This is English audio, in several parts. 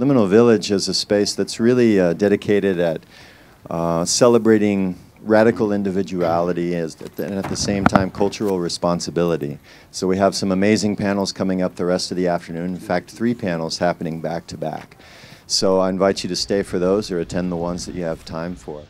Liminal Village is a space that's really uh, dedicated at uh, celebrating radical individuality as, and at the same time cultural responsibility. So we have some amazing panels coming up the rest of the afternoon. In fact, three panels happening back to back. So I invite you to stay for those or attend the ones that you have time for.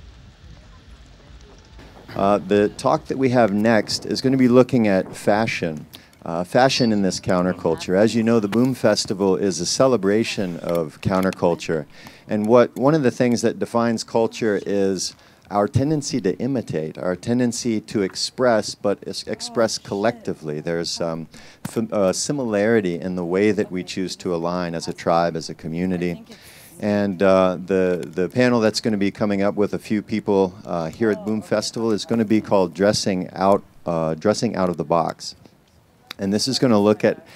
Uh, the talk that we have next is going to be looking at fashion. Uh, fashion in this counterculture. As you know, the Boom Festival is a celebration of counterculture. And what one of the things that defines culture is our tendency to imitate, our tendency to express, but express collectively. There's um, a similarity in the way that we choose to align as a tribe, as a community. And uh, the, the panel that's going to be coming up with a few people uh, here at Boom Festival is going to be called Dressing Out, uh, Dressing Out of the Box. And this is going to look at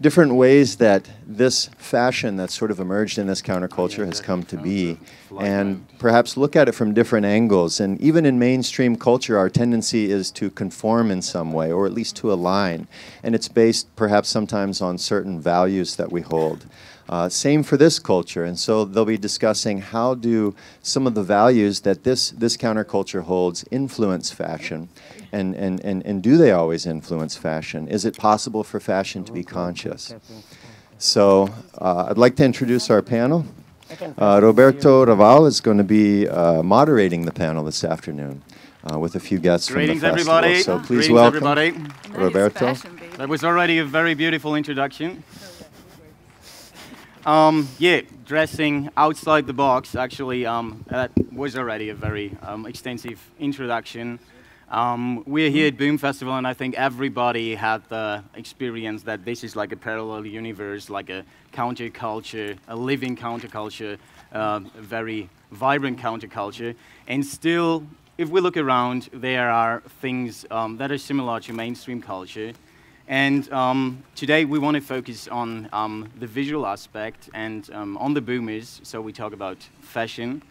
different ways that this fashion that's sort of emerged in this counterculture has come to be, and perhaps look at it from different angles. And even in mainstream culture, our tendency is to conform in some way, or at least to align. And it's based perhaps sometimes on certain values that we hold. Uh, same for this culture, and so they'll be discussing how do some of the values that this, this counterculture holds influence fashion, and, and, and, and do they always influence fashion? Is it possible for fashion to be conscious? So uh, I'd like to introduce our panel. Uh, Roberto Raval is going to be uh, moderating the panel this afternoon. Uh, with a few guests Greetings from the festival. everybody. So please Greetings welcome everybody. Roberto. That was already a very beautiful introduction. Um, yeah, dressing outside the box, actually, um, that was already a very um, extensive introduction. Um, we're here at Boom Festival, and I think everybody had the experience that this is like a parallel universe, like a counterculture, a living counterculture, uh, a very vibrant counterculture. And still, if we look around, there are things um, that are similar to mainstream culture. And um, today we want to focus on um, the visual aspect and um, on the boomers. So we talk about fashion.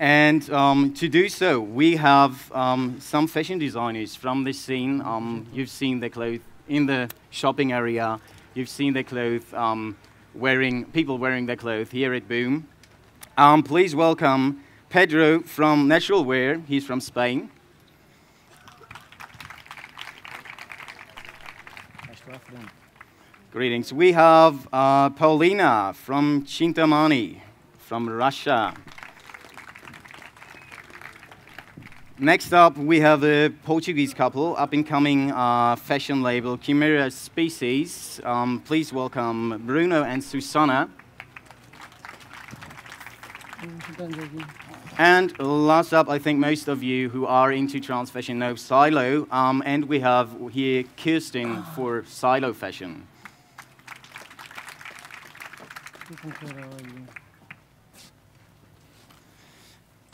And um, to do so, we have um, some fashion designers from this scene. Um, you've seen their clothes in the shopping area. You've seen their clothes wearing, people wearing their clothes here at Boom. please welcome Pedro from Natural Wear. He's from Spain. Greetings. We have uh, Paulina from Chintamani, from Russia. Next up, we have a Portuguese couple, up-and-coming uh, fashion label Chimera Species. Um, please welcome Bruno and Susana. And last up, I think most of you who are into trance fashion know Psylo, um, and we have here Kirsten for Psylo Fashion.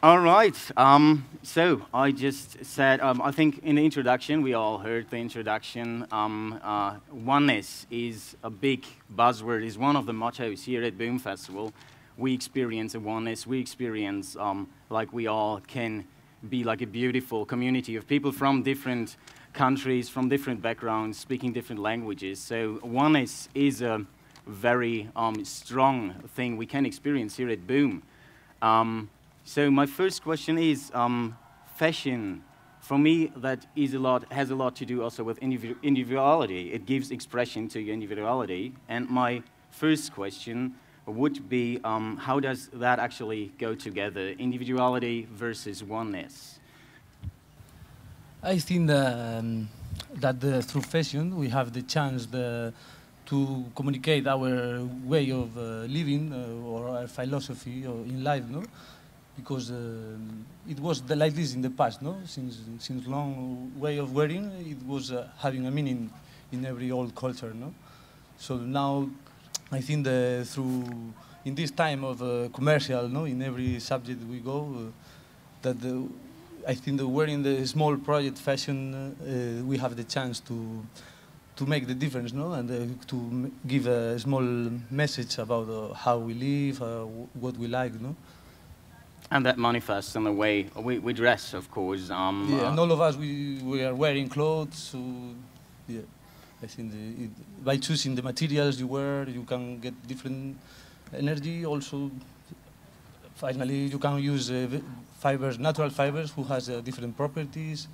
All right. Um, so I just said, um, I think in the introduction, we all heard the introduction. Um, uh, oneness is a big buzzword, is one of the mottos here at Boom Festival we experience a oneness, we experience um, like we all can be like a beautiful community of people from different countries, from different backgrounds, speaking different languages. So oneness is a very um, strong thing we can experience here at Boom. So my first question is um, fashion. For me, that is a lot, has a lot to do also with individuality. It gives expression to your individuality. And my first question would be um, how does that actually go together, individuality versus oneness? I think that, um, that through fashion we have the chance the, to communicate our way of uh, living uh, or our philosophy in life, no? Because uh, it was the, like this in the past, no? Since since long way of wearing, it was uh, having a meaning in every old culture, no? So now I think that through in this time of uh, commercial, no, in every subject we go, uh, that the, I think that wearing the small project fashion, uh, we have the chance to to make the difference, no, and uh, to give a small message about uh, how we live, what we like, no. And that manifests in the way we, we dress, of course. Um, yeah, and all of us we we are wearing clothes, so yeah. I think the, it, by choosing the materials you wear, you can get different energy also finally you can use uh, fibers, natural fibers who has uh, different properties,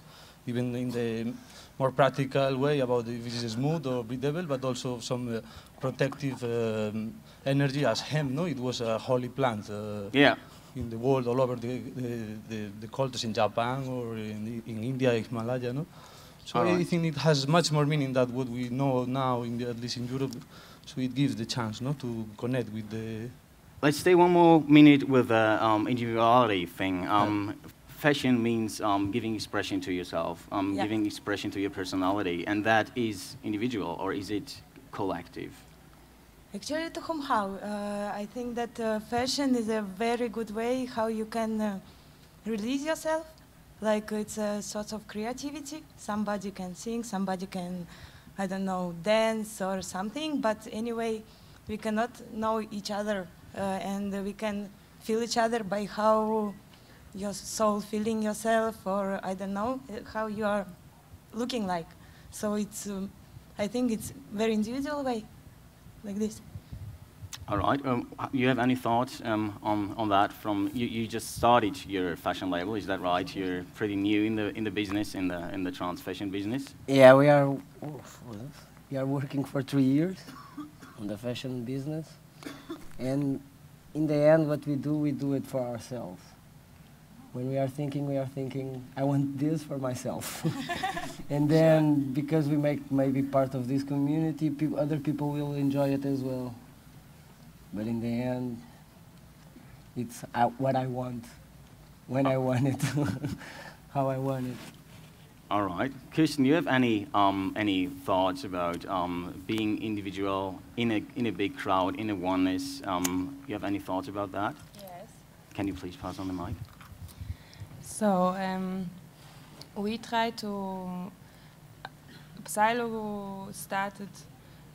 even in the more practical way about if it is smooth or breathable, but also some uh, protective um, energy as hemp, no? It was a holy plant. Uh, Yeah. In the world, all over the, the, the, the cultures in Japan or in, in India, Himalaya, no? So All I think it has much more meaning than what we know now, in the, at least in Europe. So it gives the chance, no, to connect with the. Let's stay one more minute with the um, individuality thing. Um, Fashion means um, giving expression to yourself, um, Yeah. giving expression to your personality, and that is individual, or is it collective? Actually, to whom how? Uh, I think that uh, fashion is a very good way how you can uh, release yourself. Like it's a sort of creativity. Somebody can sing, somebody can, I don't know, dance or something. But anyway, we cannot know each other, uh, and we can feel each other by how your soul feeling yourself, or I don't know uh, how you are looking like. So it's, um, I think it's very individual way like this. All right. Um, you have any thoughts um, on, on that? From you, you just started your fashion label, is that right? You're pretty new in the in the business, in the in the trance fashion business. Yeah, we are oof, we are working for three years on the fashion business, and in the end, what we do, we do it for ourselves. When we are thinking, we are thinking, I want this for myself, and then because we make maybe part of this community, peop other people will enjoy it as well. But in the end, it's uh, what I want, when I want it, how I want it. All right. Kirsten, do you have any um, any thoughts about um, being individual in a in a big crowd, in a oneness? Um, you have any thoughts about that? Yes. Can you please pass on the mic? So um, we try to. Psylogo started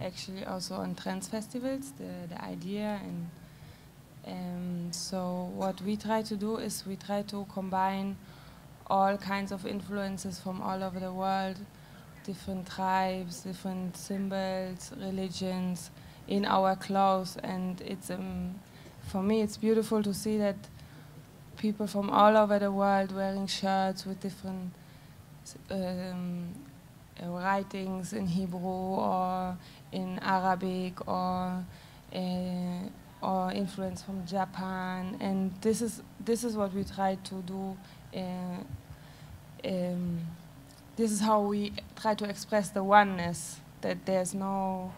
actually also on trance festivals, the, the idea, and um, so what we try to do is we try to combine all kinds of influences from all over the world, different tribes, different symbols, religions in our clothes, and it's um, for me it's beautiful to see that people from all over the world wearing shirts with different um, uh, writings in Hebrew or in Arabic or uh, or influence from Japan, and this is this is what we try to do. Uh, um, this is how we try to express the oneness. That there's no,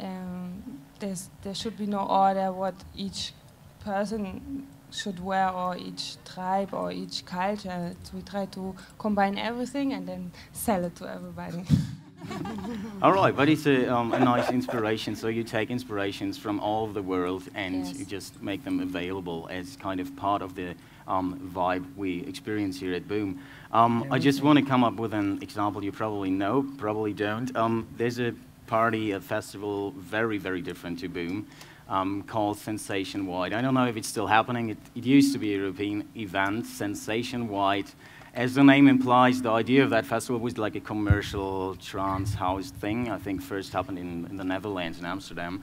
um, there's there should be no order what each person should wear or each tribe or each culture. We try to combine everything and then sell it to everybody. All right, but it's a, um, a nice inspiration. So you take inspirations from all over the world and Yes. you just make them available as kind of part of the um, vibe we experience here at Boom. Um, I just want to come up with an example you probably know, probably don't. Um, there's a party, a festival very, very different to Boom. Um, called Sensation White. I don't know if it's still happening. It, it used to be a European event, Sensation White. As the name implies, the idea of that festival was like a commercial trance house thing. I think first happened in, in the Netherlands, in Amsterdam.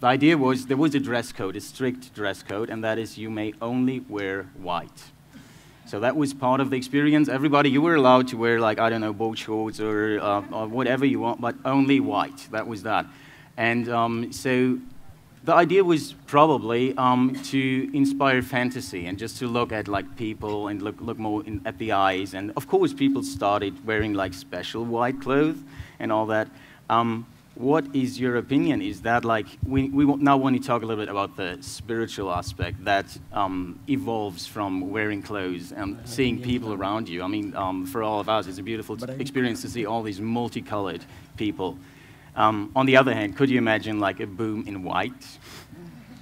The idea was there was a dress code, a strict dress code, and that is you may only wear white. So that was part of the experience. Everybody, you were allowed to wear like I don't know, boat shorts or, uh, or whatever you want, but only white. That was that. And um, so the idea was probably um, to inspire fantasy and just to look at like people and look, look more in, at the eyes. And of course, people started wearing like special white clothes and all that. Um, what is your opinion? Is that like we, we now want to talk a little bit about the spiritual aspect that um, evolves from wearing clothes and seeing people around you. I mean, um, for all of us, it's a beautiful t- experience to see all these multicolored people. Um, on the other hand, could you imagine like a boom in white?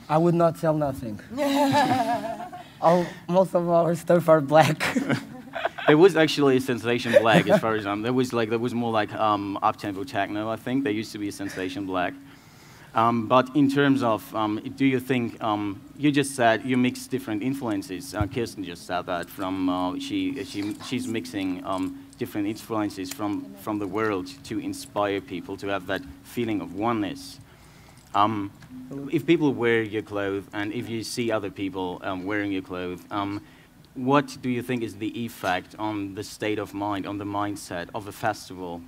I would not sell nothing. All, most of our stuff are black. There was actually a Sensation Black, as far as I'm. There was like there was more like um, up-tempo techno. I think there used to be a Sensation Black. Um, but in terms of, um, do you think um, you just said you mix different influences? Uh, Kirsten just said that from uh, she she she's mixing um, different influences from from the world to inspire people to have that feeling of oneness. Um, if people wear your clothes and if you see other people um, wearing your clothes, what do you think is the effect on the state of mind, on the mindset of a festival?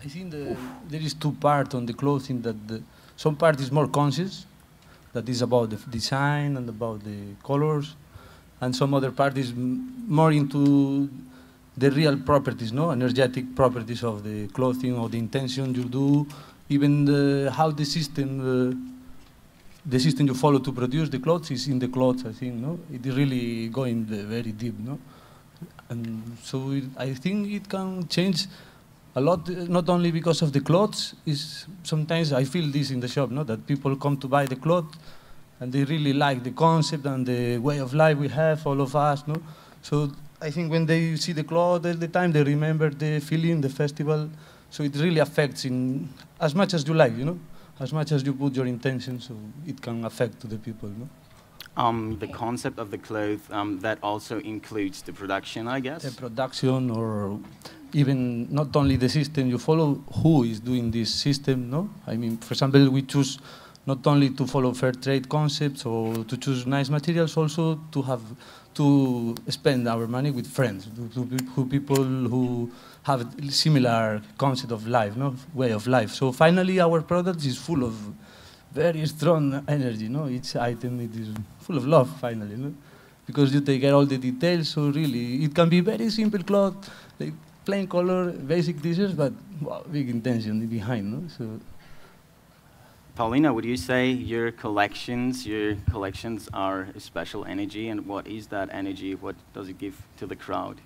I think the, there is two parts on the clothing that the, some part is more conscious, that is about the design and about the colors, and some other part is more into the real properties, no, energetic properties of the clothing or the intention you do, even the, how the system, uh, the system you follow to produce the clothes is in the clothes. I think, no, it is really going very deep, no, and so it, I think it can change a lot, not only because of the clothes, is sometimes I feel this in the shop, no? that people come to buy the clothes and they really like the concept and the way of life we have, all of us. No? So I think when they see the clothes all the time, they remember the feeling, the festival. So it really affects in as much as you like, you know, as much as you put your intention, so it can affect to the people. No? Um, the concept of the clothes um, that also includes the production, I guess. The production or even not only the system you follow, who is doing this system, no? I mean, for example, we choose not only to follow fair trade concepts or to choose nice materials, also to have to spend our money with friends, to people who have similar concept of life, no way of life. So finally, our product is full of very strong energy. No, each item it is full of love. Finally, no? because you take all the details. So really, it can be very simple cloth, like plain color, basic t-shirts, but wow, big intention behind. No? So. Paulina, would you say your collections, your collections are a special energy, and what is that energy? What does it give to the crowd?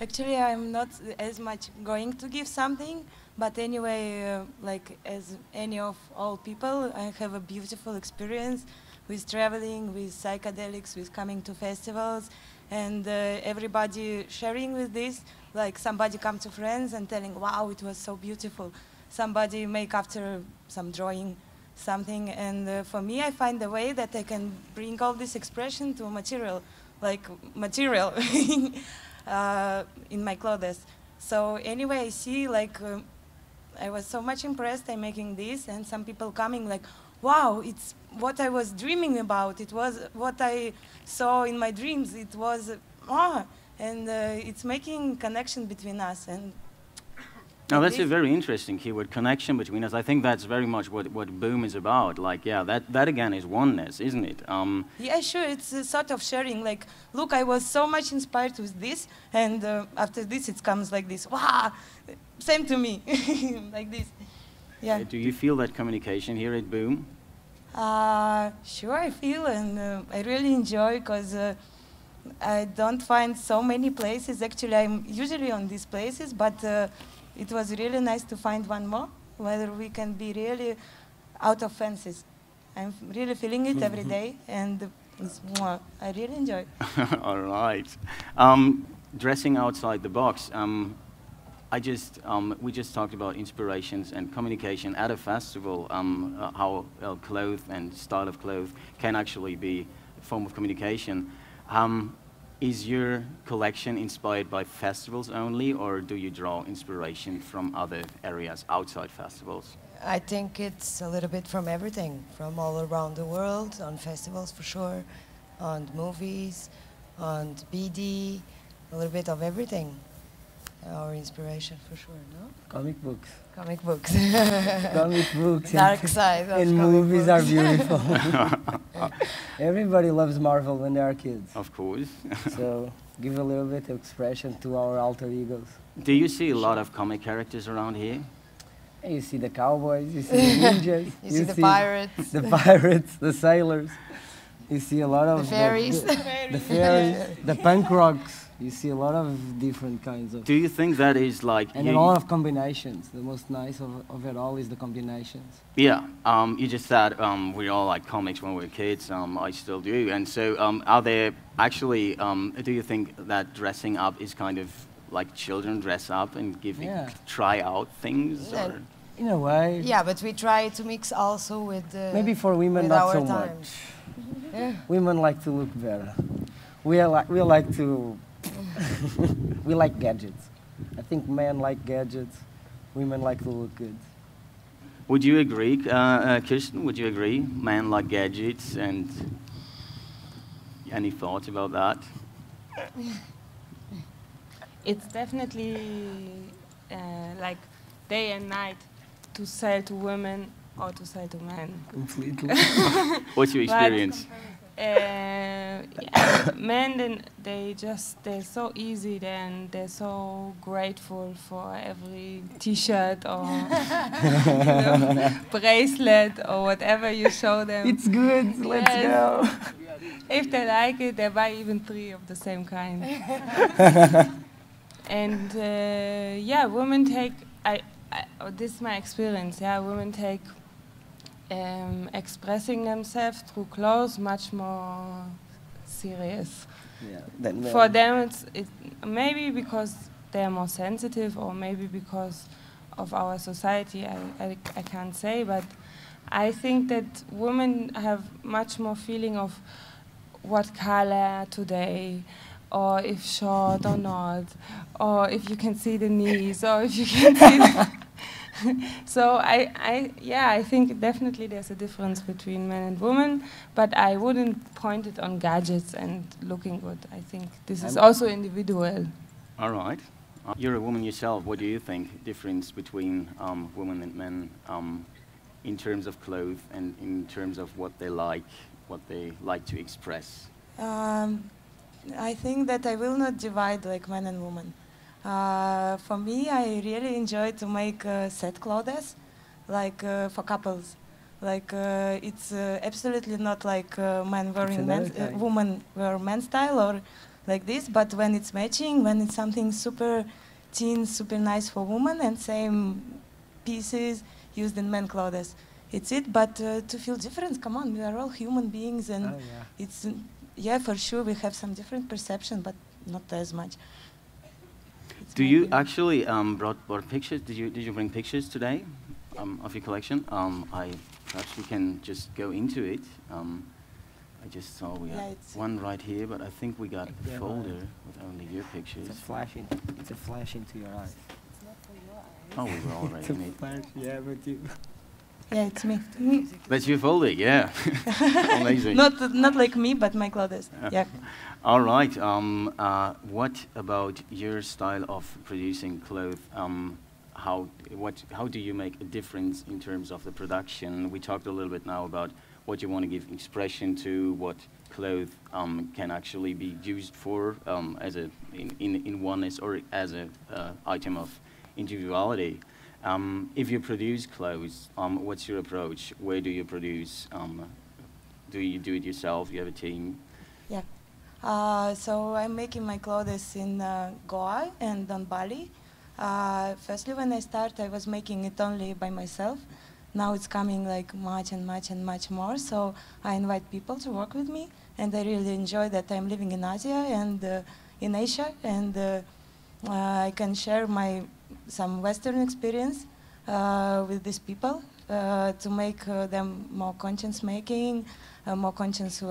Actually, I'm not as much going to give something, but anyway, uh, like as any of all people, I have a beautiful experience with traveling, with psychedelics, with coming to festivals, and uh, everybody sharing with this like somebody come to friends and telling, wow, it was so beautiful. Somebody make after some drawing something. And uh, for me, I find a way that I can bring all this expression to material, like material uh, in my clothes. So anyway, I see like, uh, I was so much impressed I'm making this and some people coming like, wow, it's what I was dreaming about. It was what I saw in my dreams. It was, ah, and uh, it's making connection between us and now that's a very interesting keyword, connection between us. I think that's very much what, what Boom is about. Like, yeah, that, that again is oneness, isn't it? Um, yeah, sure. It's a sort of sharing. Like, look, I was so much inspired with this, and uh, after this, it comes like this. Wow, same to me, like this. Yeah. Do you feel that communication here at Boom? Uh, sure, I feel, and uh, I really enjoy because. I don't find so many places. Actually, I'm usually on these places, but uh, it was really nice to find one more where we can be really out of fences. I'm really feeling it every day, and I really enjoy. All right. Um, dressing outside the box. Um, I just, um, we just talked about inspirations and communication at a festival, um, uh, how uh, clothes and style of clothes can actually be a form of communication. Um, is your collection inspired by festivals only, or do you draw inspiration from other areas outside festivals? I think it's a little bit from everything, from all around the world, on festivals for sure, on movies, on BD, a little bit of everything our inspiration for sure, no? Comic books. Comic books. comic books. Dark side and movies books. are beautiful. Everybody loves Marvel when they are kids. Of course. so give a little bit of expression to our alter egos. Do you see a lot of comic characters around here? You see the cowboys, you see the ninjas, you, you see the pirates, the pirates, the sailors. You see a lot of the fairies, the, the, the fairies, the punk rocks. You see a lot of different kinds of. Do you think that is like? And a lot of combinations. The most nice of, of it all is the combinations. Yeah, um, you just said um, we all like comics when we were kids. Um, I still do. And so, um, are there actually? Um, do you think that dressing up is kind of like children dress up and give yeah. try out things? Yeah. Or? In a way. Yeah, but we try to mix also with. Uh, Maybe for women not so times. much. yeah. Women like to look better. We like we like to we like gadgets. I think men like gadgets, women like to look good. Would you agree, uh, uh, Kirsten? Would you agree? Men like gadgets, and any thoughts about that? It's definitely uh, like day and night to sell to women or to sell to men. Completely. What's your But- experience? Uh, yeah, men, then they just they're so easy. Then they're so grateful for every T-shirt or know, bracelet or whatever you show them. it's good. Let's go. if they like it, they buy even three of the same kind. and uh, yeah, women take. I, I oh, this is my experience. Yeah, women take um, expressing themselves through clothes much more serious. Yeah. Then, For them, it's it, maybe because they're more sensitive, or maybe because of our society. I, I, I can't say, but I think that women have much more feeling of what color today, or if short or not, or if you can see the knees, or if you can see. The so I, I, yeah, I think definitely there's a difference between men and women, but I wouldn't point it on gadgets and looking good. I think this is also individual. All right. Uh, you're a woman yourself. What do you think difference between um, women and men um, in terms of clothes and in terms of what they like, what they like to express? Um, I think that I will not divide like men and women. Uh, for me, I really enjoy to make uh, set clothes, like uh, for couples. Like uh, it's uh, absolutely not like uh, men wearing men, uh, woman wear men style or like this. But when it's matching, when it's something super teen, super nice for women, and same pieces used in men clothes, it's it. But uh, to feel different, come on, we are all human beings, and oh, yeah. it's yeah for sure we have some different perception but not as much Do you actually um, brought, brought pictures? Did you did you bring pictures today um, of your collection? Um, I perhaps we can just go into it. Um, I just saw we Yeah, had one right here, but I think we got a folder right. with only your pictures. It's a flash in, It's a flash into your eyes. Oh, we were already It's a in it. flash. Yeah, but you. Yeah it's me That's you folder, yeah. Amazing. not not like me but my clothes Yeah. yeah All right. Um, uh, what about your style of producing clothes? Um, how what how do you make a difference in terms of the production? We talked a little bit now about what you want to give expression to, what clothes um, can actually be used for um, as a in, in, in oneness or as a uh, item of individuality. Um, if you produce clothes, um, what's your approach? Where do you produce? Um, do you do it yourself? You have a team? yeah uh, so i'm making my clothes in uh, goa and on bali uh, firstly when i started, i was making it only by myself now it's coming like much and much and much more so i invite people to work with me and i really enjoy that i'm living in asia and uh, in asia and uh, uh, i can share my some western experience uh, with these people uh, to make uh, them more conscience making more conscious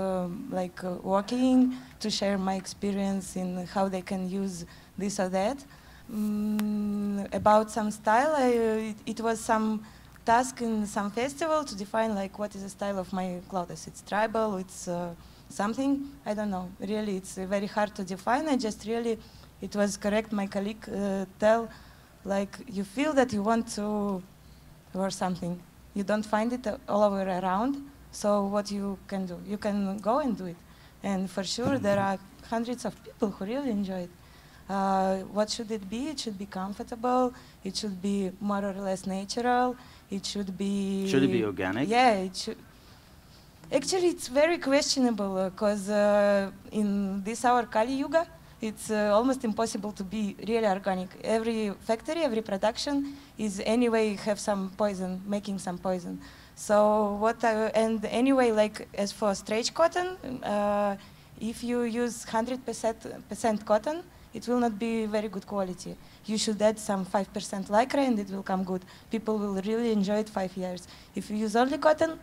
like working to share my experience in how they can use this or that. Mm, about some style I, it, it was some task in some festival to define like what is the style of my clothes it's tribal? It's uh, something? I don't know. Really it's very hard to define. I just really it was correct my colleague uh, tell like you feel that you want to wear something. You don't find it uh, all over around so what you can do? You can go and do it. And for sure there are hundreds of people who really enjoy it. Uh, what should it be? It should be comfortable. It should be more or less natural. It should be Should it be organic? yeah it should. Actually it's very questionable because uh, in this our kali yuga it's uh, almost impossible to be really organic. Every factory every production is anyway have some poison making some poison. So what I, and anyway like as for stretch cotton uh, if you use 100% cotton it will not be very good quality. You should add some 5% lycra and it will come good. People will really enjoy it five years. If you use only cotton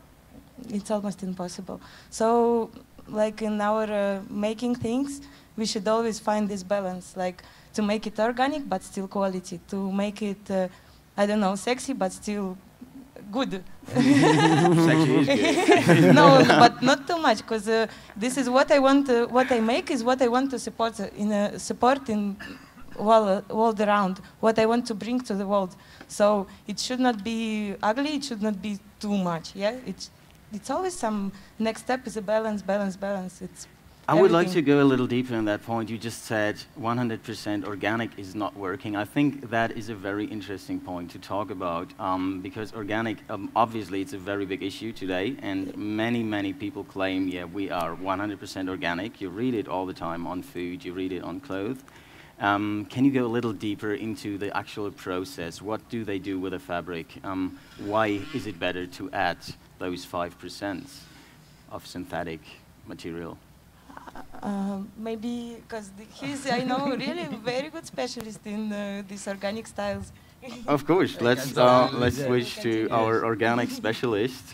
it's almost impossible. So like in our uh, making things we should always find this balance like to make it organic but still quality to make it uh, i don't know sexy but still good. No, but not too much, because uh, this is what I want. Uh, what I make is what I want to support uh, in a support in world, world around. What I want to bring to the world. So it should not be ugly. It should not be too much. Yeah, it's it's always some next step is a balance, balance, balance. It's I would like to go a little deeper on that point. You just said 100% organic is not working. I think that is a very interesting point to talk about um, because organic, um, obviously, it's a very big issue today, and many, many people claim, yeah, we are 100% organic. You read it all the time on food, you read it on clothes. Um, can you go a little deeper into the actual process? What do they do with a fabric? Um, why is it better to add those 5% of synthetic material? Uh, maybe because he's, I know, really very good specialist in uh, these organic styles. Of course, let's uh, let's switch to our organic specialist.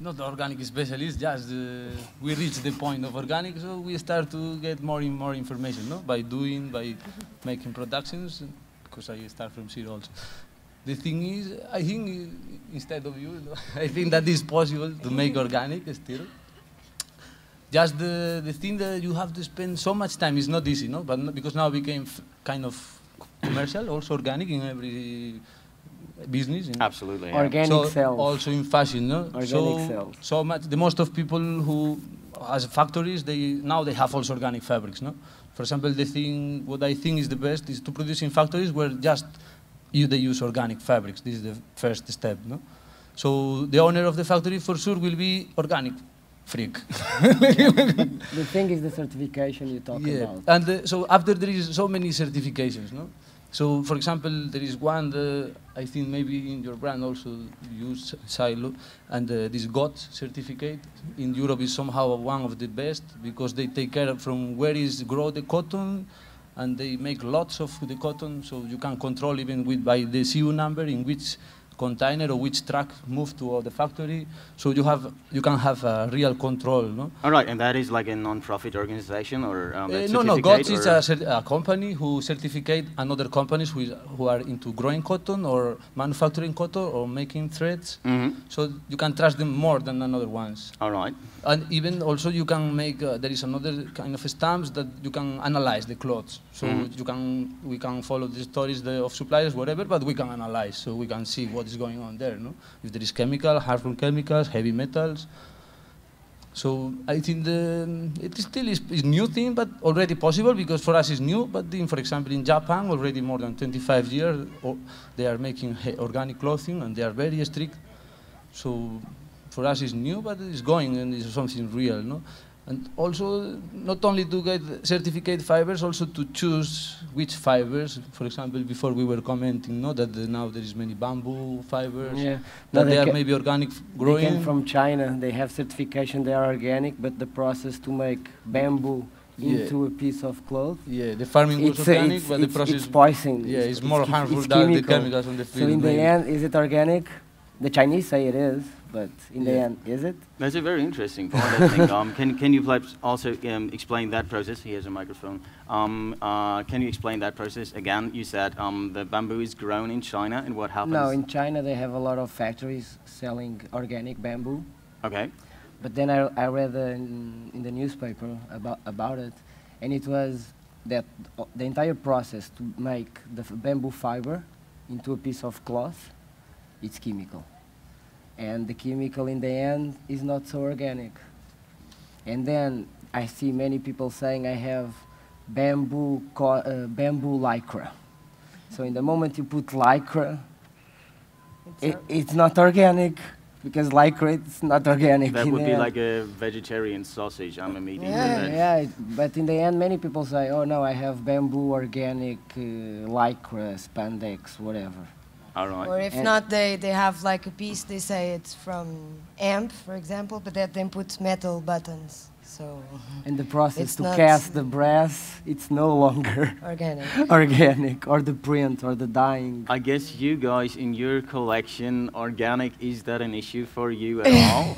Not the organic specialist, just uh, we reach the point of organic, so we start to get more and more information, no? By doing, by making productions, because I start from zero also. The thing is, I think uh, instead of you, I think that is possible to make organic still. Just the, the thing that you have to spend so much time is not easy, no? But no, because now became f- kind of commercial, also organic in every business. in- Absolutely. yeah. Organic so sells. also in fashion, no? Organic so, sells. so much. The most of people who, as factories, they now they have also organic fabrics, no? For example, the thing what I think is the best is to produce in factories where just you they use organic fabrics. This is the first step, no? So the owner of the factory for sure will be organic freak. The thing is the certification you talk Yeah, about. and uh, so after there is so many certifications, no? So for example, there is one I think maybe in your brand also use Psylo, and uh, this GOTS certificate in Europe is somehow one of the best because they take care of from where is grow the cotton, and they make lots of the cotton, so you can control even with by the CU number in which container or which truck moved to uh, the factory, so you have you can have a real control, no? All right, and that is like a non-profit organization or um, Uh, no, no. GOTS is a, a company who certificate another companies who, is, who are into growing cotton or manufacturing cotton or making threads. Mhm. So you can trust them more than another ones. All right. And even also you can make. Uh, there is another kind of stamps that you can analyze the clothes. So Mhm. you can we can follow the stories the, of suppliers, whatever, but we can analyze. So we can see what is going on there. No, if there is chemical, harmful chemicals, heavy metals. So I think the, it is still is, is new thing, but already possible because for us it's new. But in, for example, in Japan, already more than 25 years, they are making organic clothing and they are very strict. So for us is new, but it's going and it's something real, no? And also not only to get certificate fibers, also to choose which fibers. For example, before we were commenting, no, that the, now there is many bamboo fibers Yeah. that No, they, they are maybe organic f- They growing. came from China. They have certification. They are organic, but the process to make bamboo Yeah. into a piece of cloth. Yeah, the farming was It's, uh, organic, it's, but the process it's poison. Yeah, it's more che- harmful it's than the chemicals on the field. So in the end, is it organic? The Chinese say it is, but in the end, is it? That's a very interesting point, I think. Um, can, can you perhaps also um, explain that process? He has a microphone. Um, uh, can you explain that process again? You said um, the bamboo is grown in China, and what happens? No, in China they have a lot of factories selling organic bamboo. okay. But then I, I read uh, in, in the newspaper about, about it, and it was that the entire process to make the f- bamboo fiber into a piece of cloth, it's chemical. And the chemical in the end is not so organic. And then I see many people saying I have bamboo, co- uh, bamboo lycra. So in the moment you put lycra, it, it's not organic because lycra it's not organic. That would be end. like a vegetarian sausage. I'm a meat eater. Yeah, yeah, it- but in the end, many people say, "Oh no, I have bamboo, organic, uh, lycra, spandex, whatever." All right. Or if And- not, they, they have like a piece, they say it's from hemp, for example, but that then puts metal buttons. So And the process to cast the brass, it's no longer organic. organic, or the print, or the dyeing. I guess you guys in your collection, organic, is that an issue for you at all?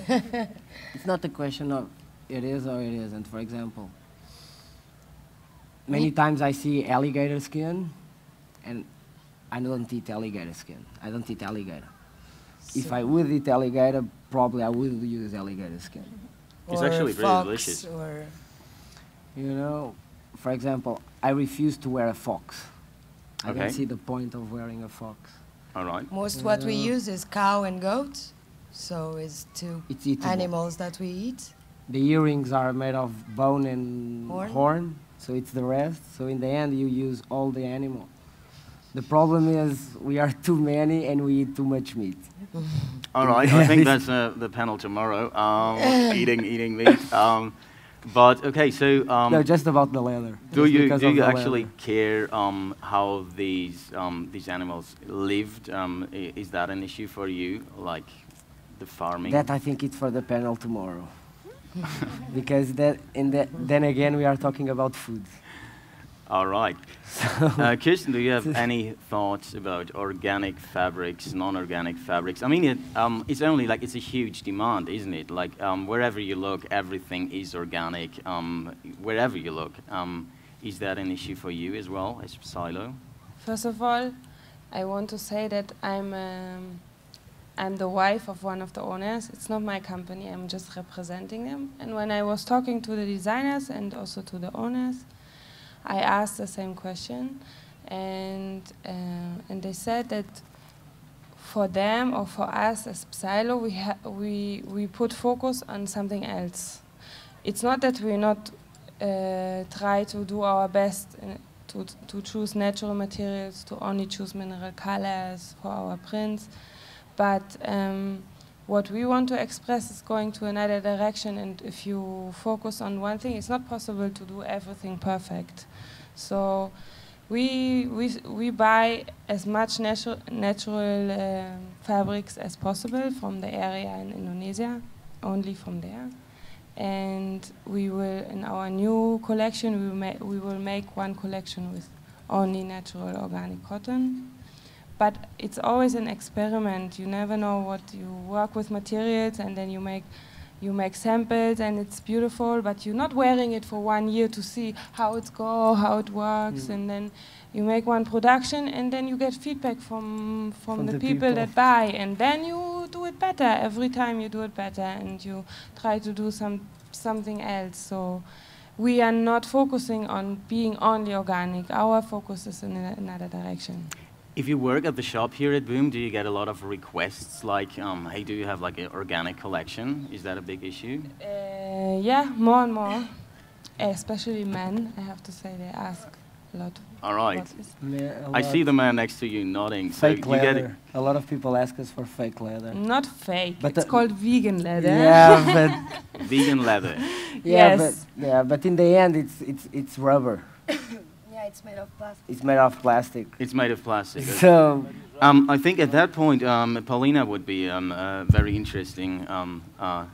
It's not a question of it is or it isn't. For example, many times I see alligator skin, and I don't eat alligator skin. I don't eat alligator. if I would eat alligator, probably I would use alligator skin. It's actually very fox delicious. Or You know, for example, I refuse to wear a fox. I Okay. don't see the point of wearing a fox. All right. most what we use is cow and goat. So it's two It's eatable. animals that we eat. The earrings are made of bone and Horn? horn, so it's the rest. So in the end, you use all the animal. The problem is we are too many and we eat too much meat. All right. I think that's uh, the panel tomorrow. Um, eating eating meat. Um, but okay, so um, no, just about the leather. do just you do you actually leather. care um, how these um, these animals lived? Um, i- is that an issue for you, like the farming? That I think it's for the panel tomorrow. because that, in that, then again, we are talking about food. All right. Uh, Kirsten, do you have any thoughts about organic fabrics, non-organic fabrics? I mean, it, um, it's only like it's a huge demand, isn't it? Like um, wherever you look, everything is organic. Um, wherever you look, um, is that an issue for you as well as Psylo? First of all, I want to say that I'm um, I'm the wife of one of the owners. It's not my company. I'm just representing them. And when I was talking to the designers and also to the owners, I asked the same question, and uh, and they said that for them or for us as Psylo, we we we put focus on something else. It's not that we not uh, try to do our best to to choose natural materials, to only choose mineral colors for our prints, but um, what we want to express is going to another direction. And if you focus on one thing, it's not possible to do everything perfect. So we we we buy as much natural natural um fabrics as possible from the area in Indonesia, only from there. And we will in our new collection we we will make one collection with only natural organic cotton. But it's always an experiment. You never know what you work with materials, and then you make you make samples and it's beautiful, but you're not wearing it for one year to see how it go, how it works, Mm. and then you make one production and then you get feedback from from, From the, the people, people. that buy, and then you do it better every time. You do it better, and you try to do some something else. So. We are not focusing on being only organic. Our focus is in a- another direction. If you work at the shop here at Boom, do you get a lot of requests like, um, "Hey, do you have like an organic collection?" Is that a big issue? Uh, yeah, more and more, especially men. I have to say they ask a lot. All right. what is- Ma- a I see the man next to you nodding. So Fake you get it. leather. A lot of people ask us for fake leather. Not fake. But it's called vegan leather. Yeah, but vegan leather. yeah, Yes. but yeah, but in the end, it's it's it's rubber. Yeah, it's made of plastic. It's made of plastic. It's made of plastic. So Um, I think at that point, um, Paulina would be um, a very interesting um, uh,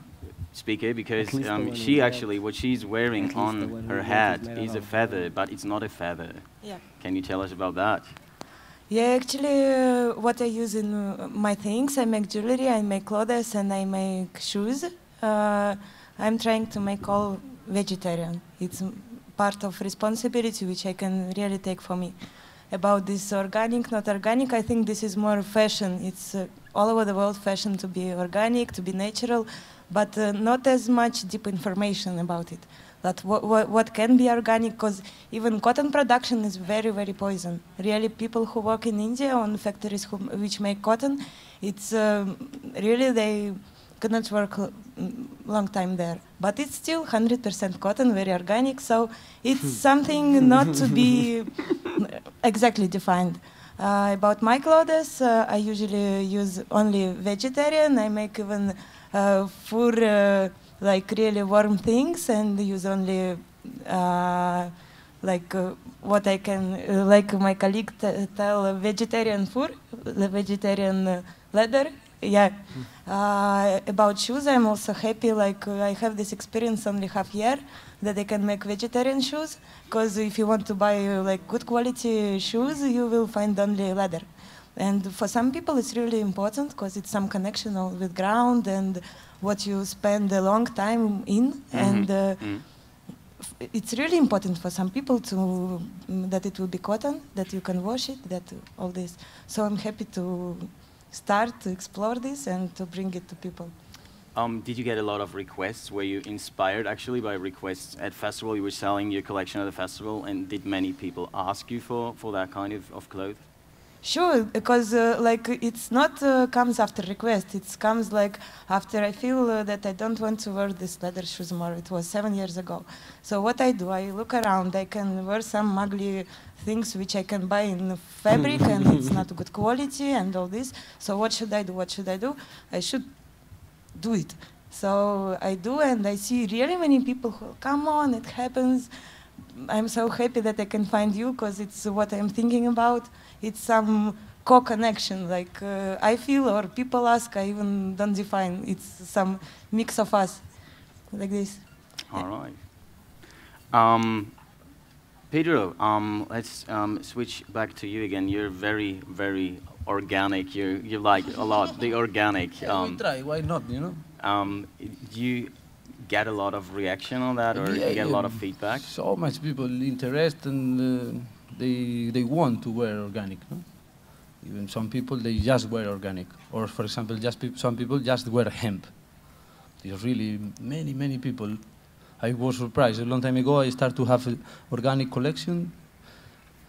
speaker because um, she actually, what she's wearing At least the on her we have hat is is a feather, but it's not a feather. Yeah. Can you tell us about that? Yeah, actually, uh, what I use in uh, my things, I make jewelry, I make clothes, and I make shoes. Uh, I'm trying to make all vegetarian. It's m- part of responsibility which I can really take for me. About this organic, not organic, I think this is more fashion. It's uh, all over the world fashion to be organic, to be natural, but uh, not as much deep information about it. That what, what, what can be organic, because even cotton production is very, very poison. Really, people who work in India on factories who, which make cotton, it's um, really they cannot work mm, long time there. But it's still 100% cotton, very organic, so it's something not to be exactly defined. Uh, about my clothes, uh, I usually use only vegetarian. I make even uh, for uh, like really warm things and use only uh, like uh, what I can, uh, like my colleague tell, vegetarian fur, the vegetarian uh, leather. Yeah. Uh, about shoes, I'm also happy. Like uh, I have this experience only half year that I can make vegetarian shoes. Because if you want to buy uh, like good quality shoes, you will find only leather. And for some people, it's really important because it's some connection with ground and what you spend a long time in. And uh, Mm. f- it's really important for some people to mm, that it will be cotton, that you can wash it, that all this. So I'm happy to start to explore this and to bring it to people. Um, did you get a lot of requests? Were you inspired actually by requests at festival? You were selling your collection at the festival, and did many people ask you for, for that kind of, of clothes? Sure, because uh, like it's not uh, comes after request. It comes like after I feel uh, that I don't want to wear this leather shoes more. It was seven years ago. So what I do, I look around. I can wear some ugly things which I can buy in fabric and it's not good quality and all this. So what should I do? What should I do? I should do it. So I do, and I see really many people who come on. It happens. I'm so happy that I can find you because it's what I'm thinking about. It's some co-connection, like uh, I feel or people ask. I even don't define. It's some mix of us, like this. All right. Um, Pedro, um, let's um, switch back to you again. You're very, very organic. You you like a lot the organic. Yeah, we Um, try. Why not? You know. um, you get a lot of reaction on that, or Yeah, you get a lot of feedback? So much people interest and uh, they they want to wear organic. No? Even some people they just wear organic, or for example, just peop some people just wear hemp. There's really many many people. I was surprised a long time ago. I started to have an organic collection,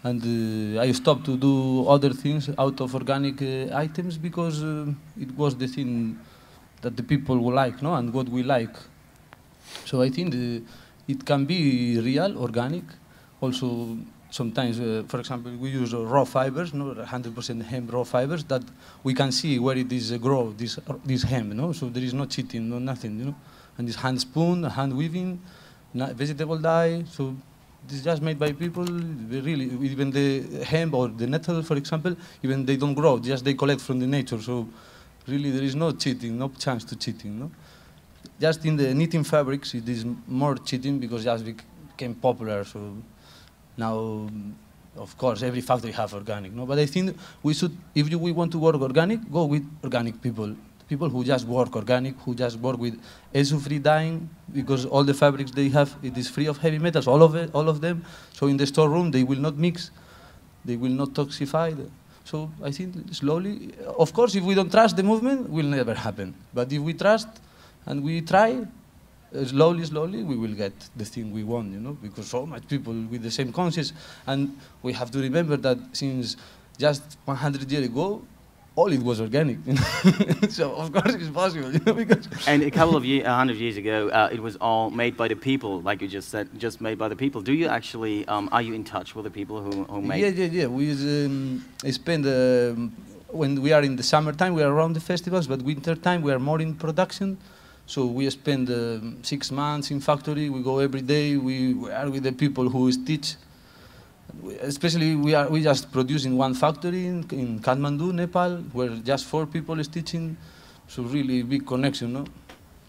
and uh, I stopped to do other things out of organic uh, items because uh, it was the thing that the people will like, no, and what we like. So I think the, it can be real, organic. Also, sometimes, uh, for example, we use uh, raw fibers, no, 100% hemp raw fibers that we can see where it is uh, grow this this hemp, no. So there is no cheating, no nothing, you know. And it's hand spoon, hand weaving, vegetable dye. So this is just made by people. Really, even the hemp or the nettle, for example, even they don't grow. Just they collect from the nature. So really, there is no cheating, no chance to cheating, no just in the knitting fabrics, it is more cheating because just bec- became popular. So now, of course, every factory have organic. No, but I think we should, if we want to work organic, go with organic people. People who just work organic, who just work with SU-free dyeing, because all the fabrics they have, it is free of heavy metals, all of it, all of them. So in the storeroom, they will not mix, they will not toxify. So I think slowly, of course, if we don't trust the movement, will never happen. But if we trust and we try, uh, slowly, slowly, we will get the thing we want, you know, because so much people with the same conscience. And we have to remember that since just 100 years ago, all it was organic. you know. so of course it's possible, you know, because And a couple of years, hundred years ago, uh, it was all made by the people, like you just said, just made by the people. Do you actually, um, are you in touch with the people who, who make? Yeah, yeah, yeah. We um, spend um, when we are in the summertime, we are around the festivals, but winter time we are more in production. So we spend um, six months in factory. We go every day. We, we are with the people who stitch. We- Especially we are we just produce in one factory in, in Kathmandu, Nepal, where just four people is stitching. So really big connection, no?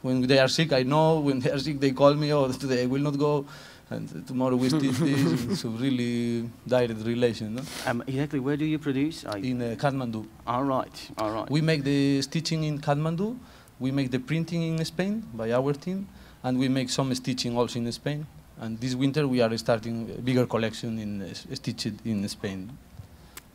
When they are sick, I know. When they are sick, they call me. Oh, today I will not go, and tomorrow we stitch this. so really direct relation, no? Um, exactly, where do you produce? You- in uh, Kathmandu. all right, all right. We make the stitching in Kathmandu, we make the printing in Spain by our team, and we make some stitching also in Spain. And this winter we are starting a bigger collection in uh, stitched in Spain.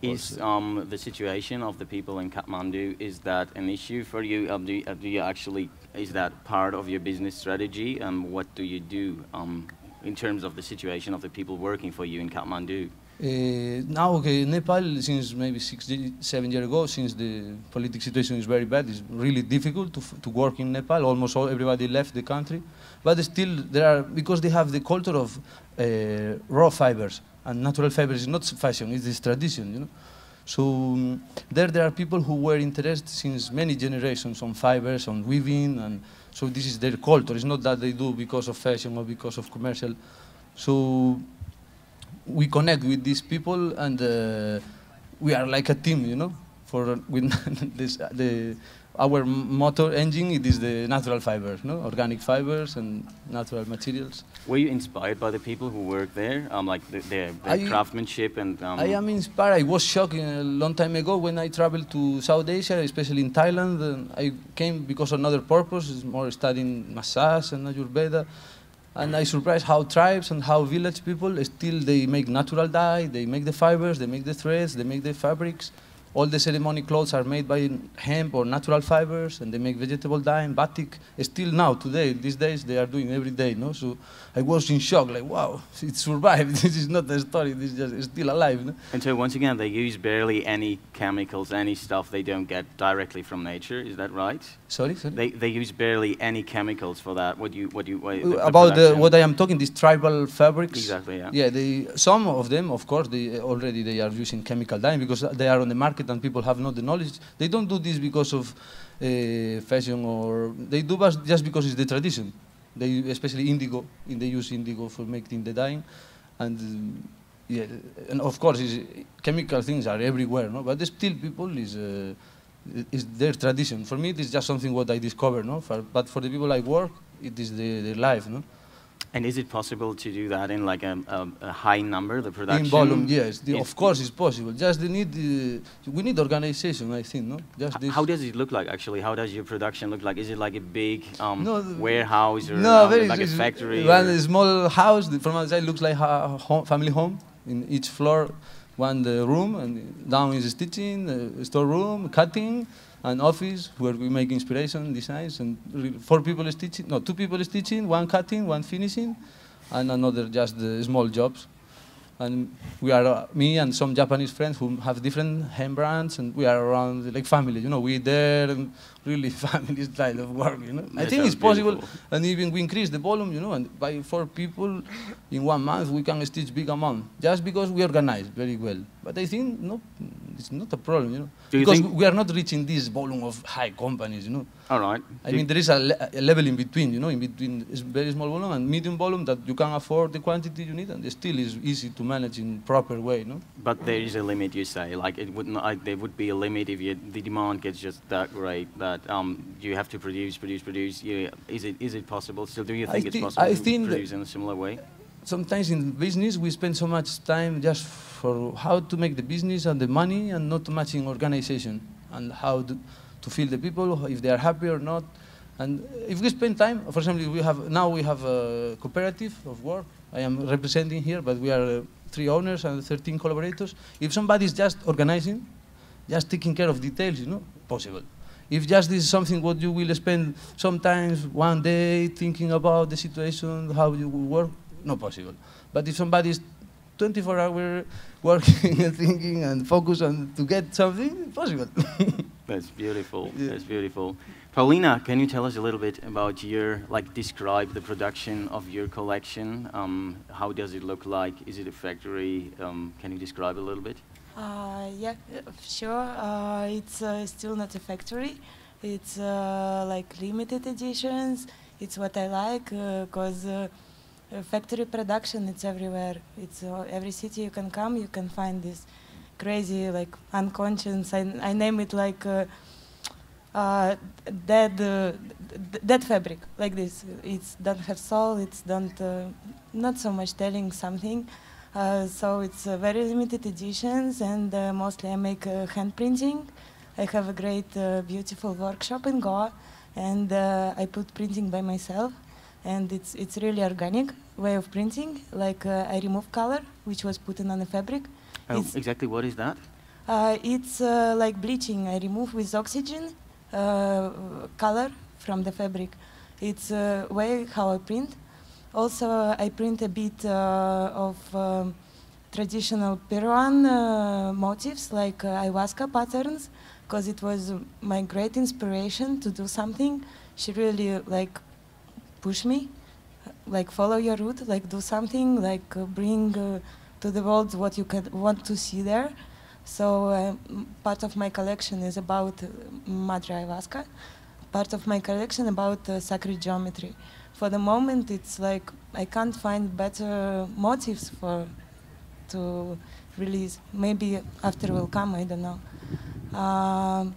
Is um, the situation of the people in Kathmandu, is that an issue for you? Um, do, you, uh, do you actually, is that part of your business strategy? Um, what do you do um, in terms of the situation of the people working for you in Kathmandu? Uh, now, okay, Nepal, since maybe six, seven years ago, since the political situation is very bad, it's really difficult to, to work in Nepal. Almost all, everybody left the country. But still, there are, because they have the culture of uh, raw fibers, and natural fibers is not fashion, it's this tradition, you know. So um, there, there are people who were interested since many generations on fibers, on weaving, and so this is their culture. It's not that they do because of fashion or because of commercial. So we connect with these people and uh, we are like a team, you know. For with this, uh, the our motor engine it is the natural fibers, no, organic fibers and natural materials. Were you inspired by the people who work there, um, like the, their, their I- craftsmanship and? Um, I am inspired. I was shocked a long time ago when I traveled to South Asia, especially in Thailand. And I came because of another purpose, is more studying massage and Ayurveda. And I surprised how tribes and how village people still they make natural dye, they make the fibers, they make the threads, they make the fabrics, all the ceremony clothes are made by hemp or natural fibers, and they make vegetable dye and batik. Still now, today, these days, they are doing every day. No, so I was in shock, like, wow, it survived. this is not a story. This is just it's still alive. No? And so once again, they use barely any chemicals, any stuff they don't get directly from nature. Is that right? Sorry, sorry. They, they use barely any chemicals for that. What you what you what, Uh, the- the about the, what I am talking, these tribal fabrics. Exactly, yeah. Yeah, they, some of them, of course, they already they are using chemical dyeing because they are on the market and people have not the knowledge. They don't do this because of uh, fashion or they do just because it's the tradition. They especially indigo, in they use indigo for making the dye, and yeah, and of course, chemical things are everywhere, no? But still, people is. Uh, is their tradition. For me, it is just something what I discovered, no. For, but for the people I work, it is the, their life, no. And is it possible to do that in like a, a, a high number, the production? In volume, yes. The, of course, it's possible. Just they need uh, we need organization. I think, no. Just this. How does it look like actually? How does your production look like? Is it like a big um, No, warehouse or no, um, very like a factory? One or- small house from outside looks like a home, family home. In each floor, one the room, and down is stitching, uh, storeroom, cutting, an office where we make inspiration, designs, and four people is stitching. No, two people is stitching, one cutting, one finishing, and another just the small jobs. And we are uh, me and some Japanese friends who have different hand brands, and we are around like family. You know, we there and really family style of work. You know, I think it's possible, beautiful. and even we increase the volume. You know, and by four people in one month we can stitch big amount just because we organize very well. But I think no, it's not a problem. You know, Do because think- we are not reaching this volume of high companies. You know. All right. I mean, there is a, le- a level in between, you know, in between is very small volume and medium volume that you can afford the quantity you need, and it still is easy to manage in proper way, no? But there is a limit, you say. Like it would not, like, there would be a limit if you, the demand gets just that great that um, you have to produce, produce, produce. You, is it is it possible? Still, do you I think it's possible I to produce in a similar way? Sometimes in business we spend so much time just for how to make the business and the money, and not much in organization and how to, to feel the people if they are happy or not. And if we spend time, for example, we have now we have a cooperative of work. I am representing here, but we are uh, three owners and 13 collaborators. If somebody is just organizing, just taking care of details, you know, possible. If just this is something what you will spend sometimes one day thinking about the situation, how you will work, not possible. But if somebody is 24 hour working and thinking and focus on to get something, possible. That's beautiful. Yeah. That's beautiful. Paulina, can you tell us a little bit about your, like, describe the production of your collection? Um, how does it look like? Is it a factory? Um, can you describe a little bit? Uh, yeah, uh, sure. Uh, it's uh, still not a factory. It's uh, like limited editions. It's what I like because uh, uh, factory production it's everywhere. It's uh, every city you can come, you can find this crazy like unconscious. I, I name it like uh, uh, dead uh, dead fabric like this. It's don't have soul. It's don't uh, not so much telling something. Uh, so it's very limited editions, and mostly I make hand printing. I have a great, beautiful workshop in Goa, and I put printing by myself, and it's it's really organic way of printing. Like uh, I remove color, which was put in on the fabric. Oh, It's- exactly what is that? Uh, it's uh, like bleaching. I remove with oxygen uh, color from the fabric. It's a way how I print. Also, I print a bit uh, of um, traditional Peruan uh, motifs like uh, ayahuasca patterns, because it was my great inspiration to do something. She really like push me, like follow your route, like do something, like uh, bring uh, to the world what you can want to see there. So uh, part of my collection is about uh, Madre Ayahuasca, part of my collection about uh, sacred geometry. For the moment, it's like I can't find better motifs for to release. Maybe after will come, I don't know. Um,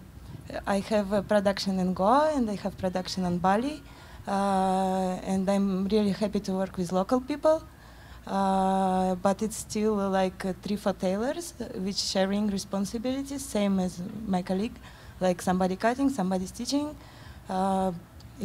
I have a production in Goa and I have production in Bali, and I'm really happy to work with local people. Uh, but it's still uh, like uh, three for tailors, uh, which sharing responsibilities, same as my colleague, like somebody cutting, somebody stitching. Uh,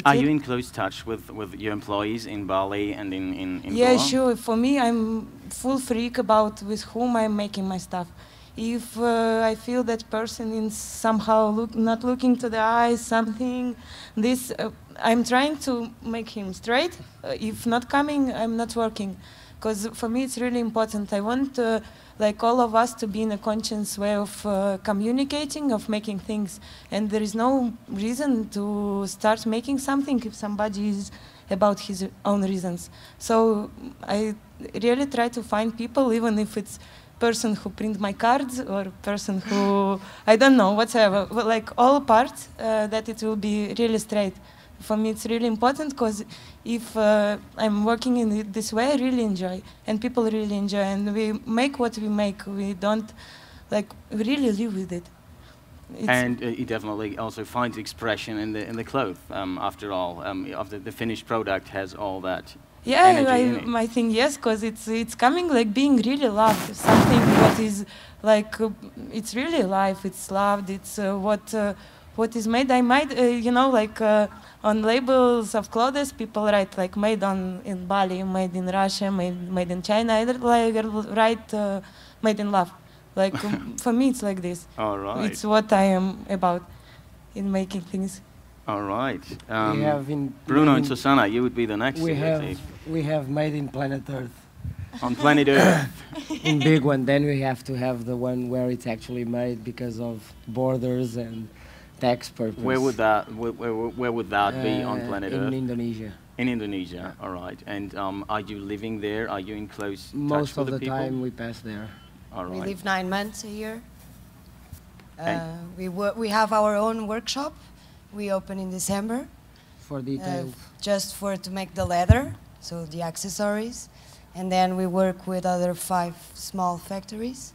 Are you in close touch with, with your employees in Bali and in, in, in yeah, Goa? sure. For me, I'm full freak about with whom I'm making my stuff. if uh, I feel that person is somehow look, not looking to the eyes, something, this, uh, I'm trying to make him straight. Uh, if not coming, I'm not working. Because for me, it's really important. I want, uh, like all of us, to be in a conscious way of uh, communicating, of making things. And there is no reason to start making something if somebody is about his own reasons. So I really try to find people, even if it's person who print my cards or person who I don't know whatever like all parts uh, that it will be really straight for me it's really important because if uh, I'm working in this way I really enjoy and people really enjoy and we make what we make we don't like we really live with it. It's and uh, it definitely also finds expression in the in the cloth um, after all um, after the finished product has all that yeah, I, I think yes, because it's it's coming like being really loved, something that is like uh, it's really alive, it's loved, it's uh, what uh, what is made. I might uh, you know like uh, on labels of clothes, people write like made on in Bali, made in Russia, made made in China. I like write uh, made in love. Like um, for me, it's like this. All right. It's what I am about in making things. All right. Um, we have in Bruno and Susanna, you would be the next. We have we have made in planet Earth. On planet Earth. in big one, then we have to have the one where it's actually made because of borders and tax purpose. Where would that where, where, where would that uh, be on uh, planet in Earth? In Indonesia. In Indonesia, yeah. all right. And um, are you living there? Are you in close Most touch with of the, the time we pass there. All right. We live nine months a year. Uh, we we have our own workshop we open in December. For details. Uh, just for to make the leather, so the accessories. And then we work with other five small factories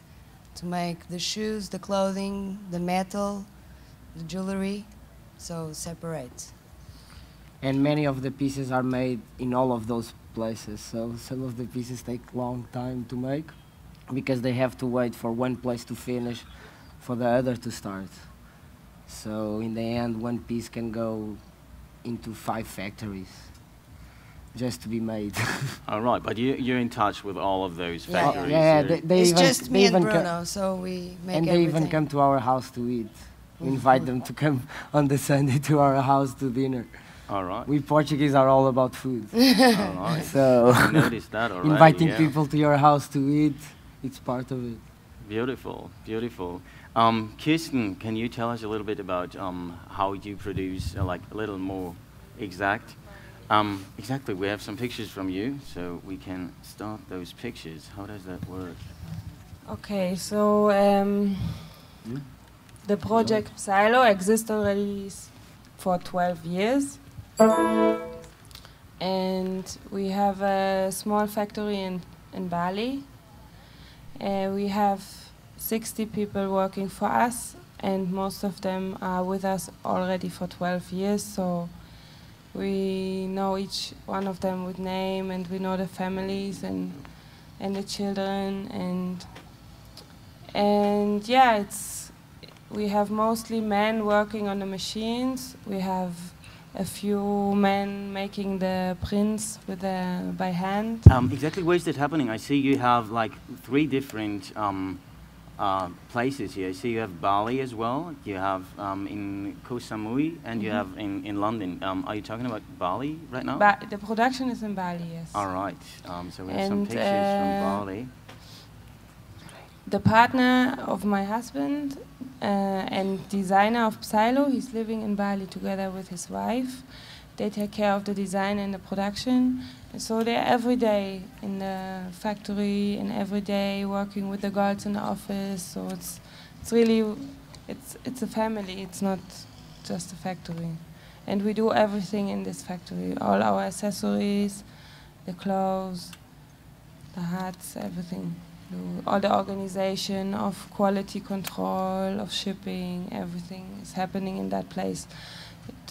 to make the shoes, the clothing, the metal, the jewelry, so separate. And many of the pieces are made in all of those places, so some of the pieces take long time to make because they have to wait for one place to finish for the other to start. So in the end, one piece can go into five factories just to be made. all right, but you, you're in touch with all of those yeah. factories. Yeah, they, they it's even, just me and Bruno, so we make And they even come to our house to eat. We invite them to come on the Sunday to our house to dinner. All right. We Portuguese are all about food. all right. So I noticed that already. Inviting yeah. people to your house to eat, it's part of it. Beautiful, beautiful. Um, Kirsten, can you tell us a little bit about um, how you produce, uh, like a little more exact? Um, exactly, we have some pictures from you, so we can start those pictures. How does that work? Okay, so um, hmm? The project Psylo exists already for 12 years. And we have a small factory in, in Bali. Uh, we have 60 people working for us, and most of them are with us already for 12 years. So we know each one of them with name, and we know the families and and the children, and and yeah, it's we have mostly men working on the machines. We have a few men making the prints with the, by hand. Um, exactly where is that happening? I see you have like three different um, uh, places here. So you have Bali as well. You have um, in Koh Samui, and mm -hmm. you mm-hmm. have in in London. Um, are you talking about Bali right now? Ba the production is in Bali, yes. All right. Um, so we have and some pictures uh, from Bali. The partner of my husband uh, and designer of Psylo, he's living in Bali together with his wife. They take care of the design and the production. So they're every day in the factory and every day working with the girls in the office. So it's it's really it's it's a family. It's not just a factory. And we do everything in this factory. All our accessories, the clothes, the hats, everything. All the organization of quality control, of shipping, everything is happening in that place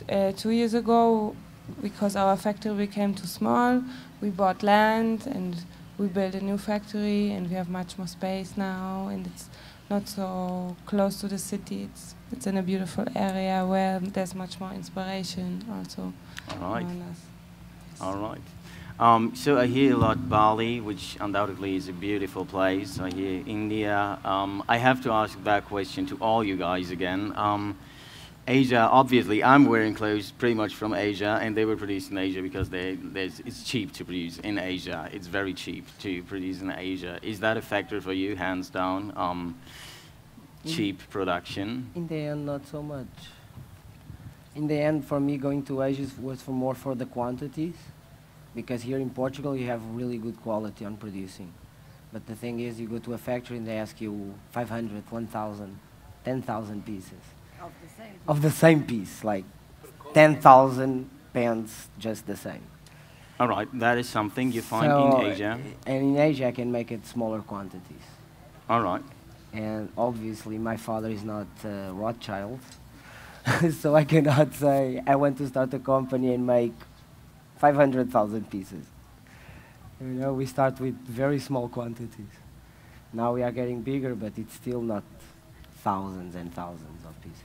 uh, two years ago, because our factory became too small, we bought land and we built a new factory and we have much more space now and it's not so close to the city. It's it's in a beautiful area where there's much more inspiration also. All right. All right. Um, so I hear a lot Bali, which undoubtedly is a beautiful place. I hear India. Um, I have to ask that question to all you guys again. Um, Asia, obviously, I'm wearing clothes pretty much from Asia, and they were produced in Asia because they, it's cheap to produce in Asia. It's very cheap to produce in Asia. Is that a factor for you, hands down? Um, cheap production? In the end, not so much. In the end, for me, going to Asia was for more for the quantities, because here in Portugal, you have really good quality on producing. But the thing is, you go to a factory and they ask you 500, 1,000, 10,000 pieces Of the same. of the same piece, like 10,000 pants, just the same. All right, that is something you find So, in Asia. And in Asia, I can make it smaller quantities. All right. And obviously, my father is not uh, Rothschild, so I cannot say I want to start a company and make 500,000 pieces. You know, we start with very small quantities. Now we are getting bigger, but it's still not thousands and thousands of pieces.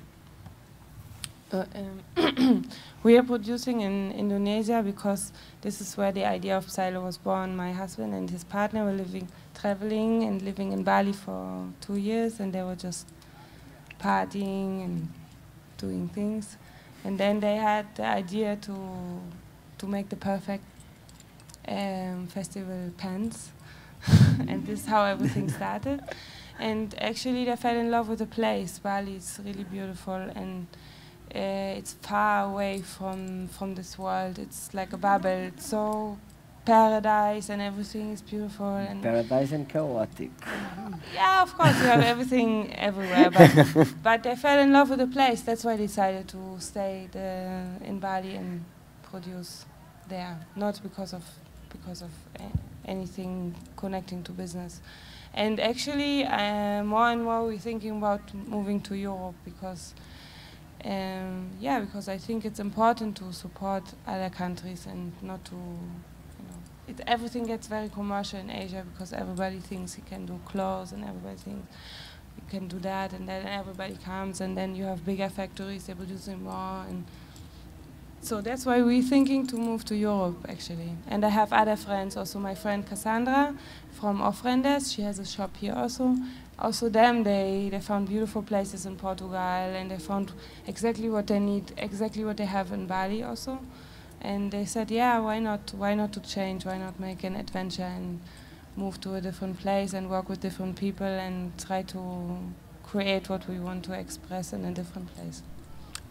Uh, um, we are producing in Indonesia because this is where the idea of Psylo was born. My husband and his partner were living, traveling and living in Bali for two years, and they were just partying and doing things. And then they had the idea to to make the perfect um, festival pants, and this is how everything started. And actually, I fell in love with the place. Bali is really beautiful and uh, it's far away from from this world. It's like a bubble. It's so paradise and everything is beautiful and Paradise and chaotic. yeah, of course you have everything everywhere. But but they fell in love with the place. That's why i decided to stay the, in Bali and produce there, not because of because of anything connecting to business. And actually, uh, more and more we're thinking about moving to Europe because, um, yeah, because I think it's important to support other countries and not to, you know, it, everything gets very commercial in Asia because everybody thinks he can do clothes and everybody thinks you can do that and then everybody comes and then you have bigger factories, they're producing more and so that's why we're thinking to move to Europe actually. And I have other friends, also my friend Cassandra from Ofrendes, she has a shop here also. Also them, they, they found beautiful places in Portugal and they found exactly what they need, exactly what they have in Bali also. And they said, yeah, why not, why not to change, why not make an adventure and move to a different place and work with different people and try to create what we want to express in a different place.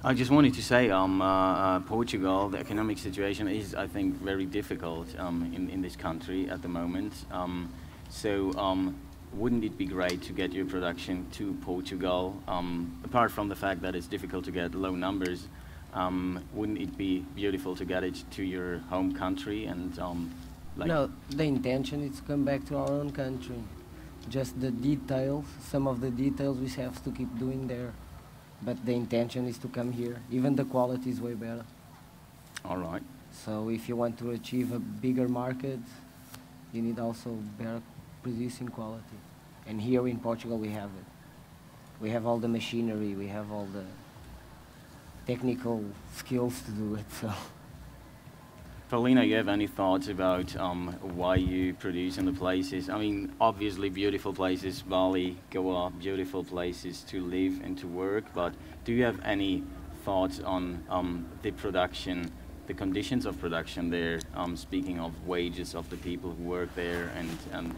I just wanted to say, um, uh, uh, Portugal, the economic situation is, I think, very difficult um, in, in this country at the moment. Um, so, um, wouldn't it be great to get your production to Portugal? Um, apart from the fact that it's difficult to get low numbers, um, wouldn't it be beautiful to get it to your home country and like no, the intention is to come back to our own country. Just the details, some of the details we have to keep doing there. But the intention is to come here. Even the quality is way better. all right? So if you want to achieve a bigger market, you need also better producing quality. And here in Portugal we have it. We have all the machinery, we have all the technical skills to do it. So Paulina, you have any thoughts about um, why you produce in the places? I mean, obviously beautiful places, Bali, Goa, beautiful places to live and to work, but do you have any thoughts on um, the production, the conditions of production there, um, speaking of wages of the people who work there and, and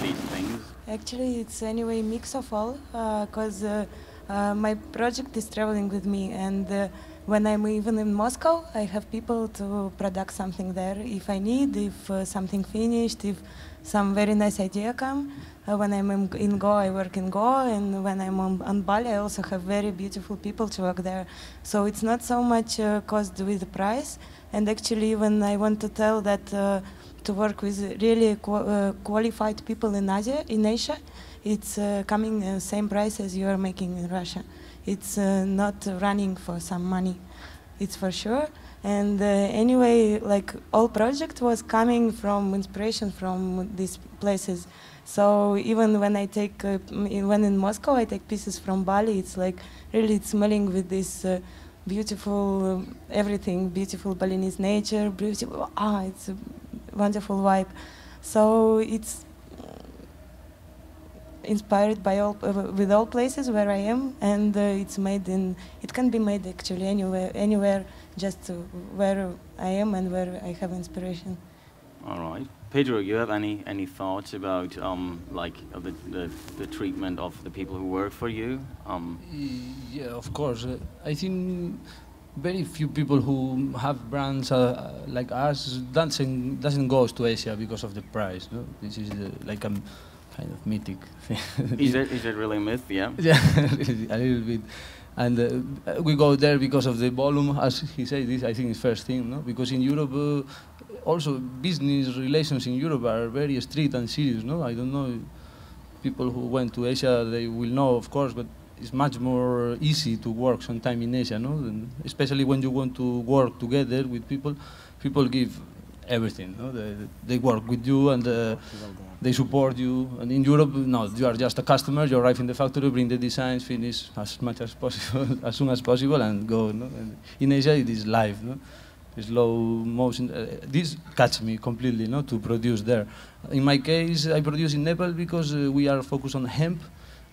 these things? Actually, it's anyway mix of all, because uh, uh, my project is traveling with me, and uh, when I'm even in Moscow, I have people to product something there if I need, if uh, something finished, if some very nice idea come. Uh, when I'm in, in Goa, I work in Goa, and when I'm on, on Bali, I also have very beautiful people to work there. So it's not so much uh, cost with the price, and actually, even I want to tell that uh, to work with really qua- uh, qualified people in Asia, in Asia, it's uh, coming uh, same price as you are making in Russia. It's uh, not running for some money, it's for sure. And uh, anyway, like all project was coming from inspiration from these places. So even when I take, uh, when in Moscow, I take pieces from Bali. It's like really it's smelling with this uh, beautiful um, everything, beautiful Balinese nature, beautiful. Ah, it's uh, wonderful vibe. So it's inspired by all uh, with all places where I am, and uh, it's made in. It can be made actually anywhere, anywhere, just uh, where I am and where I have inspiration. All right, Pedro, you have any any thoughts about um, like uh, the, the the treatment of the people who work for you? Um, Yeah, of course. Uh, I think very few people who have brands uh, uh, like us doesn't doesn't go to Asia because of the price. No? This is uh, like a kind of mythic thing. is it is it really a myth? Yeah. Yeah, a little bit. And uh, we go there because of the volume, as he said. This I think is first thing, no? Because in Europe, uh, also business relations in Europe are very strict and serious, no? I don't know. People who went to Asia, they will know, of course, but it's much more easy to work sometime in Asia, no? And especially when you want to work together with people, people give everything, no? They, they work with you and. Uh, they support you. And in Europe, no, you are just a customer. You arrive in the factory, bring the designs, finish as much as possible, as soon as possible, and go. No? And in Asia, it is live. No? Slow motion. Uh, this catch me completely, no, to produce there. In my case, I produce in Nepal because uh, we are focused on hemp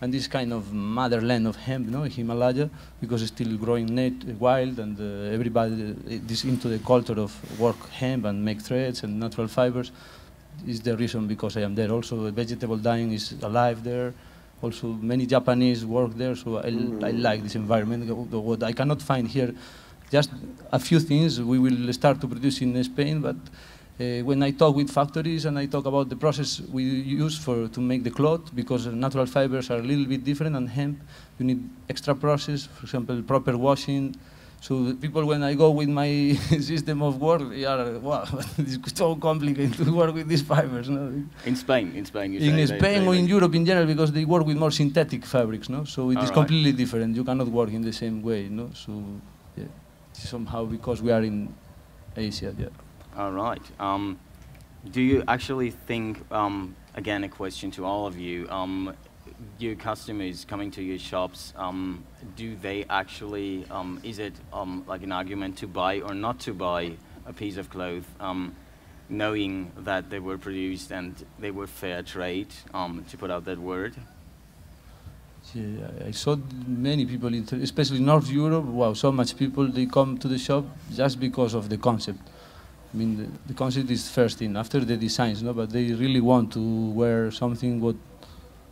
and this kind of motherland of hemp, no, Himalaya, because it's still growing net, wild, and uh, everybody is into the culture of work hemp and make threads and natural fibers is the reason because I am there. Also, vegetable dyeing is alive there. Also, many Japanese work there, so I, mm. I like this environment. What I cannot find here, just a few things we will start to produce in Spain, but uh, when I talk with factories and I talk about the process we use for to make the cloth, because natural fibers are a little bit different than hemp, you need extra process, for example, proper washing, so people, when I go with my system of work, they are, wow, it's so complicated to work with these fibers. No? In Spain, in Spain, In Spain or in Europe in general, because they work with more synthetic fabrics, no? So it All is right. completely different. You cannot work in the same way, no? So yeah, somehow because we are in Asia, yeah. All right. Um, do you actually think, um, again, a question to all of you, um, your customers coming to your shops, um, do they actually, um, is it um, like an argument to buy or not to buy a piece of cloth, knowing that they were produced and they were fair trade, to put out that word? Yeah, I saw many people, especially North Europe, wow, so much people, they come to the shop just because of the concept. I mean, the, the concept is first thing, after the designs, no? but they really want to wear something what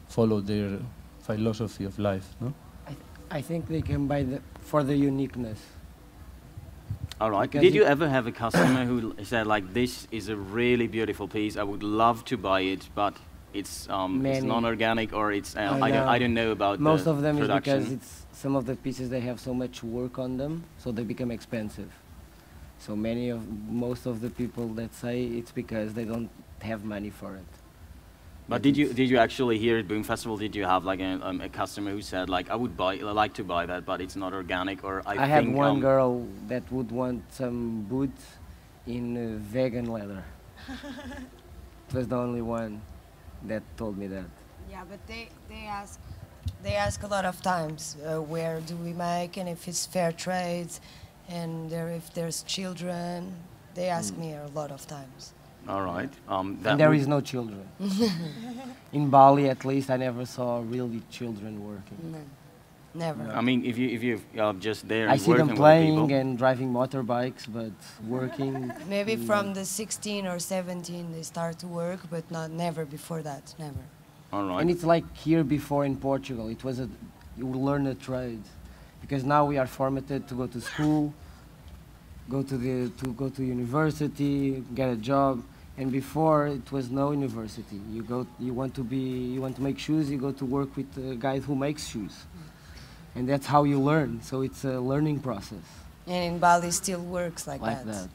follow their philosophy of life. No? I, th I think they can buy the, for the uniqueness. All right. Because Did you ever have a customer who said like, "This is a really beautiful piece. I would love to buy it, but it's um, it's non-organic or it's uh, I, don't, I don't know about most the of them production. is because it's some of the pieces they have so much work on them, so they become expensive. So many of most of the people that say it's because they don't have money for it. But did you did you actually hear at Boom Festival? Did you have like a, um, a customer who said like I would buy I like to buy that, but it's not organic or I, I had one um, girl that would want some boots in uh, vegan leather. it was the only one that told me that. Yeah, but they they ask they ask a lot of times uh, where do we make and if it's fair trade, and there, if there's children. They ask mm. me a lot of times. All right. Um, and there is no children. In Bali, at least, I never saw really children working. No, never. I mean, if you if you are just there, I see them playing and driving motorbikes, but working. Maybe from the 16 or 17 they start to work, but not never before that, never. All right. And it's like here before in Portugal, it was a you learn a trade, because now we are formatted to go to school go to the to go to university, get a job. And before it was no university. You go, you want to be, you want to make shoes. You go to work with a guy who makes shoes, and that's how you learn. So it's a learning process. And in Bali, still works like, like that. that.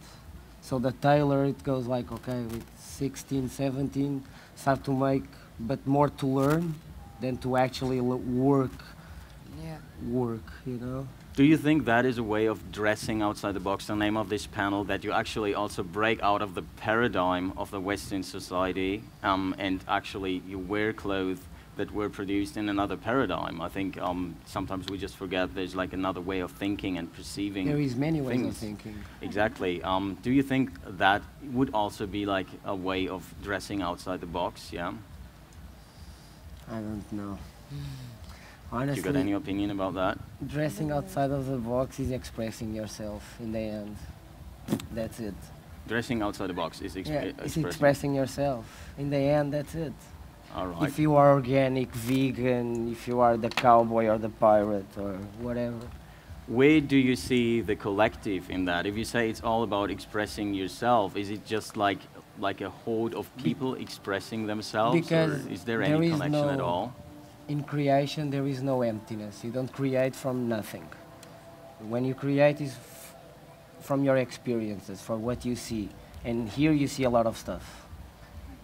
So the tailor, it goes like okay, with 16, 17, start to make, but more to learn than to actually work. Yeah. Work, you know. Do you think that is a way of dressing outside the box, the name of this panel, that you actually also break out of the paradigm of the Western society um, and actually you wear clothes that were produced in another paradigm. I think um, sometimes we just forget there's like another way of thinking and perceiving. There is many ways things. of thinking. Exactly. Um, do you think that would also be like a way of dressing outside the box? Yeah. I don't know. Honestly, you got any opinion about that? dressing outside of the box is expressing yourself in the end. That's it. Dressing outside the box is exp- Yeah, uh, it's expressing. expressing yourself. In the end, that's it. All right. If you are organic, vegan, if you are the cowboy or the pirate or whatever. Where do you see the collective in that? If you say it's all about expressing yourself, is it just like like a horde of people expressing themselves, because or is there, there any is connection at no- all? In creation, there is no emptiness. You don't create from nothing. When you create is f- from your experiences, for what you see. And here you see a lot of stuff.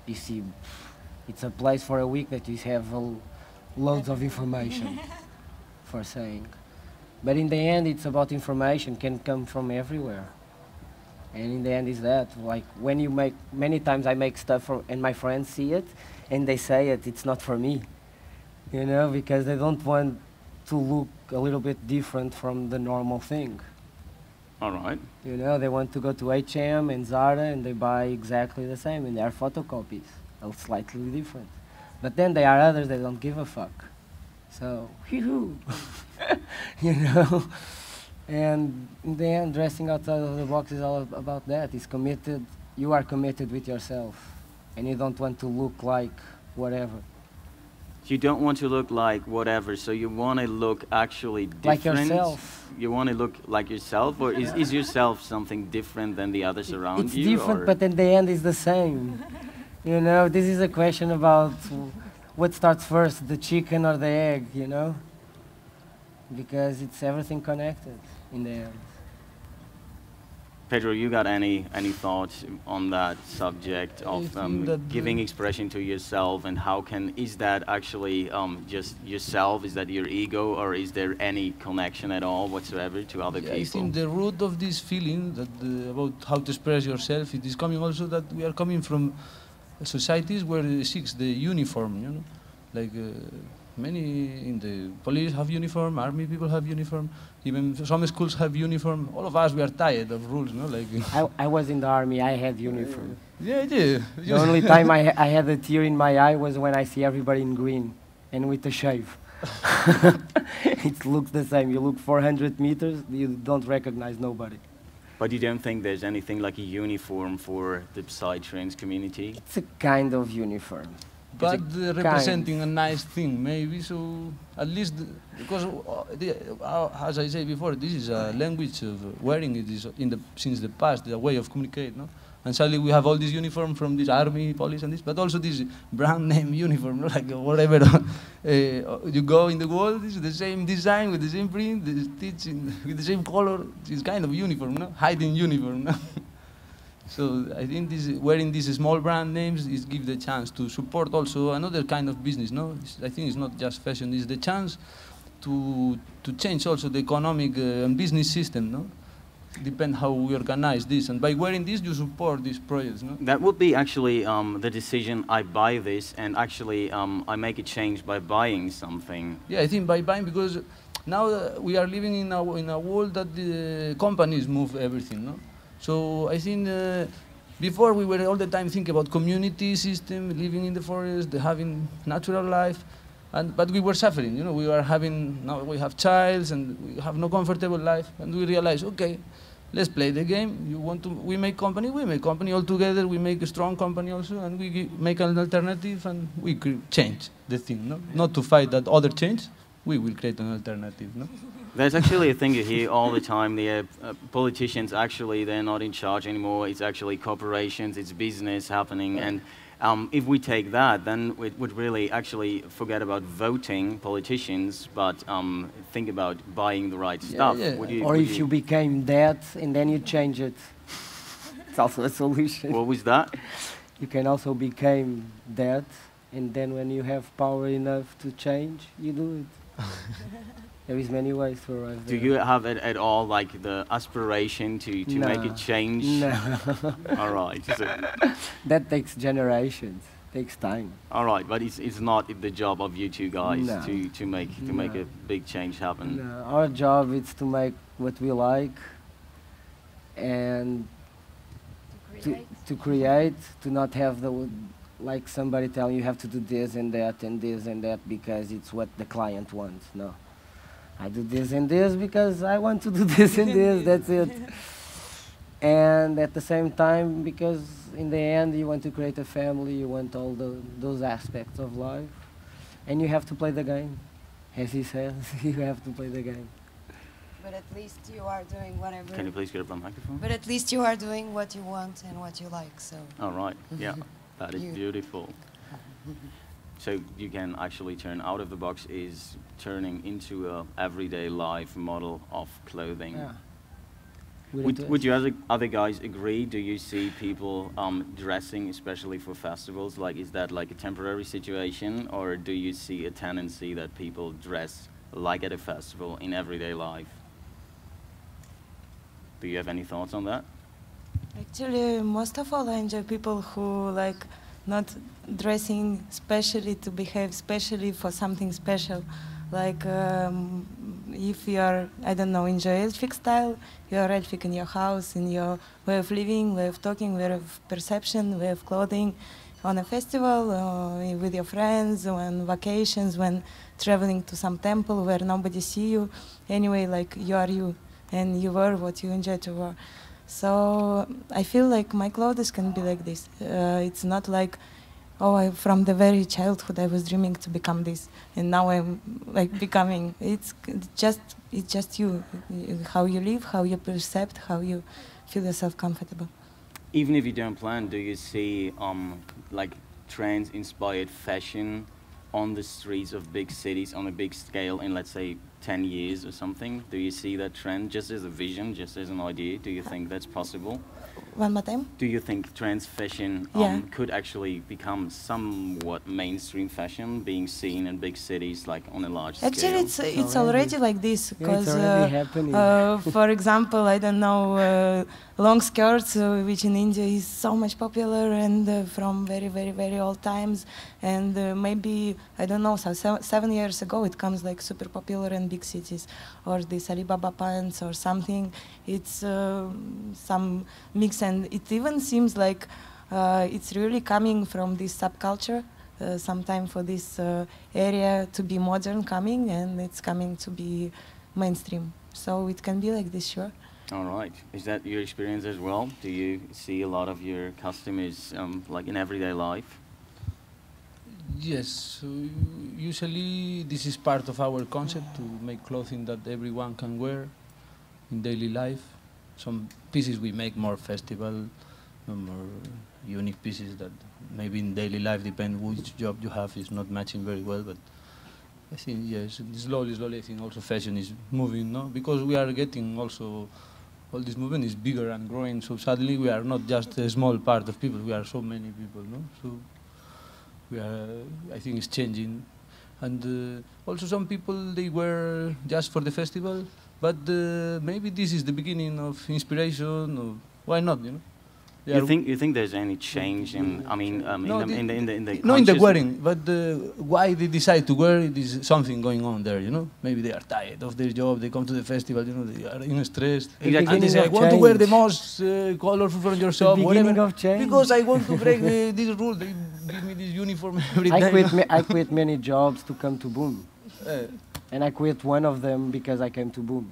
You see, it's a place for a week that you have uh, loads of information for saying. But in the end, it's about information can come from everywhere. And in the end, is that like when you make many times I make stuff for, and my friends see it, and they say it, it's not for me you know, because they don't want to look a little bit different from the normal thing. All right. You know, they want to go to H&M and Zara and they buy exactly the same and they are photocopies, or slightly different. But then there are others that don't give a fuck. So, whoo you know. And in the end, dressing outside of the box is all about that. It's committed. You are committed with yourself, and you don't want to look like whatever. You don't want to look like whatever, so you want to look actually different. Like yourself. You want to look like yourself, or is, is yourself something different than the others around you? it's different, or- but in the end, it's the same. you know, this is a question about what starts first, the chicken or the egg. You know, because it's everything connected in the end. Pedro, you got any any thoughts on that subject of um, that giving expression to yourself, and how can is that actually um, just yourself? Is that your ego, or is there any connection at all whatsoever to other Yeah, I think the root of this feeling that uh, about how to express yourself, it is coming also that we are coming from societies where it seeks the uniform, you know, like uh, many in the police have uniform, army people have uniform, even some schools have uniform. All of us we are tired of rules, no, like. I, I was in the army. I had uniform. Uh, yeah, yeah. The only time I, I had a tear in my eye was when I see everybody in green and with a shave. it looks the same. You look 400 meters, you don't recognize nobody. But you don't think there's anything like a uniform for the psytrance community? It's a kind of uniform. But a uh, kind. representing a nice thing maybe so at least because uh, the, uh, as i said before this is a language of wearing it is in the since the past the way of communicate no and suddenly we have all this uniform from this army police and this but also this brand name uniform no? like whatever uh, you go in the world it's the same design with the same print the stitching with the same color it's kind of uniform no hiding uniform no? So I think this, wearing these small brand names is give the chance to support also another kind of business. No, It's- I think it's not just fashion; it's the chance to to change also the economic uh, and business system. No, depend how we organize this, and by wearing this, you support these projects. No, That would be actually um, the decision. I buy this, and actually um, I make a change by buying something. yeah, I think by buying because now uh, we are living in a in a world that the companies move everything. No, so I think. Uh, before we were all the time thinking about community system, living in the forest, having natural life, and but we were suffering. You know, we were having now we have childs and we have no comfortable life, and we realized, okay, let's play the game. You want to? We make company. We make company all together. We make a strong company also, and we make an alternative, and we change the thing. No, not to fight that other change. We will create an alternative. No. There's actually a thing you hear all the time. The uh, uh, politicians actually they're not in charge anymore. It's actually corporations. It's business happening. And um, if we take that, then we would really actually forget about voting politicians, but um, think about buying the right Yeah, stuff. yeah. Would you, Or would if you became that and then you change it, it's also a solution. what was that? You can also become that, and then when you have power enough to change, you do it. there is many ways to arrive Do you have it at all like the aspiration to, to make a change? No, All right. So, that takes generations. takes time. All right, but it's, it's not the job of you two guys No. to, to make to make a big change happen. No, our job is to make what we like and to, to create, to not have the like somebody telling you have to do this and that and this and that because it's what the client wants. No. I do this and this because I want to do this and this, that's it. And at the same time, because in the end you want to create a family, you want all the, those aspects of life, and you have to play the game. As he says, you have to play the game. But at least you are doing whatever. Can you please get up on the microphone? But at least you are doing what you want and what you like. So All right, yeah, that is beautiful. So you can actually turn out of the box is turning into a everyday life model of clothing. Yeah. Would, would you other, other guys agree? Do you see people um, dressing, especially for festivals? Like, is that like a temporary situation, or do you see a tendency that people dress like at a festival in everyday life? Do you have any thoughts on that? Actually, most of all, I enjoy people who like not dressing specially to behave specially for something special. Like um, if you are, I don't know, enjoy Elfic style, you are Elfic in your house, in your way of living, way of talking, way of perception, way of clothing, on a festival, uh, with your friends, on vacations, when traveling to some temple where nobody see you. Anyway, like you are you, and you wear what you enjoy to wear. So I feel like my clothes can be like this. Uh, it's not like, oh, I, from the very childhood I was dreaming to become this, and now I'm like becoming. It's just it's just you, how you live, how you perceive, how you feel yourself comfortable. Even if you don't plan, do you see um, like trends-inspired fashion on the streets of big cities on a big scale in, let's say, 10 years or something? Do you see that trend just as a vision, just as an idea? Do you think that's possible? One more time. Do you think trance fashion um, Yeah. could actually become somewhat mainstream fashion, being seen in big cities, like on a large Actually, scale? it's it's already- already like this because, already happening. uh, for example, I don't know, uh, long skirts, uh, which in India is so much popular and uh, from very, very, very old times, and uh, maybe I don't know, so se- seven years ago it comes like super popular in big cities, or this Ali Baba pants or something. It's uh, some mix, and it even seems like uh, it's really coming from this subculture uh, sometime for this uh, area to be modern coming and it's coming to be mainstream so it can be like this sure All right. Is that your experience as well? Do you see a lot of your customers um, like in everyday life? Yes, so usually this is part of our concept to make clothing that everyone can wear in daily life. Some pieces we make more festival, more unique pieces that maybe in daily life depend which job you have is not matching very well. But I think yes, slowly, slowly, I think also fashion is moving, no? Because we are getting also all this movement is bigger and growing. So suddenly we are not just a small part of people. We are so many people, no? So we are, I think it's changing. And uh, also some people, they were just for the festival, but uh, maybe this is the beginning of inspiration, or why not, you know? They You think you think there's any change in? I mean, um, No, in, the, the- in the in the in the no, in the wearing, but uh, why they decide to wear it is something going on there, you know? Maybe they are tired of their job, they come to the festival, you know, they are in stress. Exactly. And they say, I of want to wear the most uh, colorful from your shop, beginning whatever. of change. Because I want to break the, this rule, they give me this uniform every I time. quit, ma- I quit many jobs to come to Boom. Uh, And I quit one of them because I came to Boom.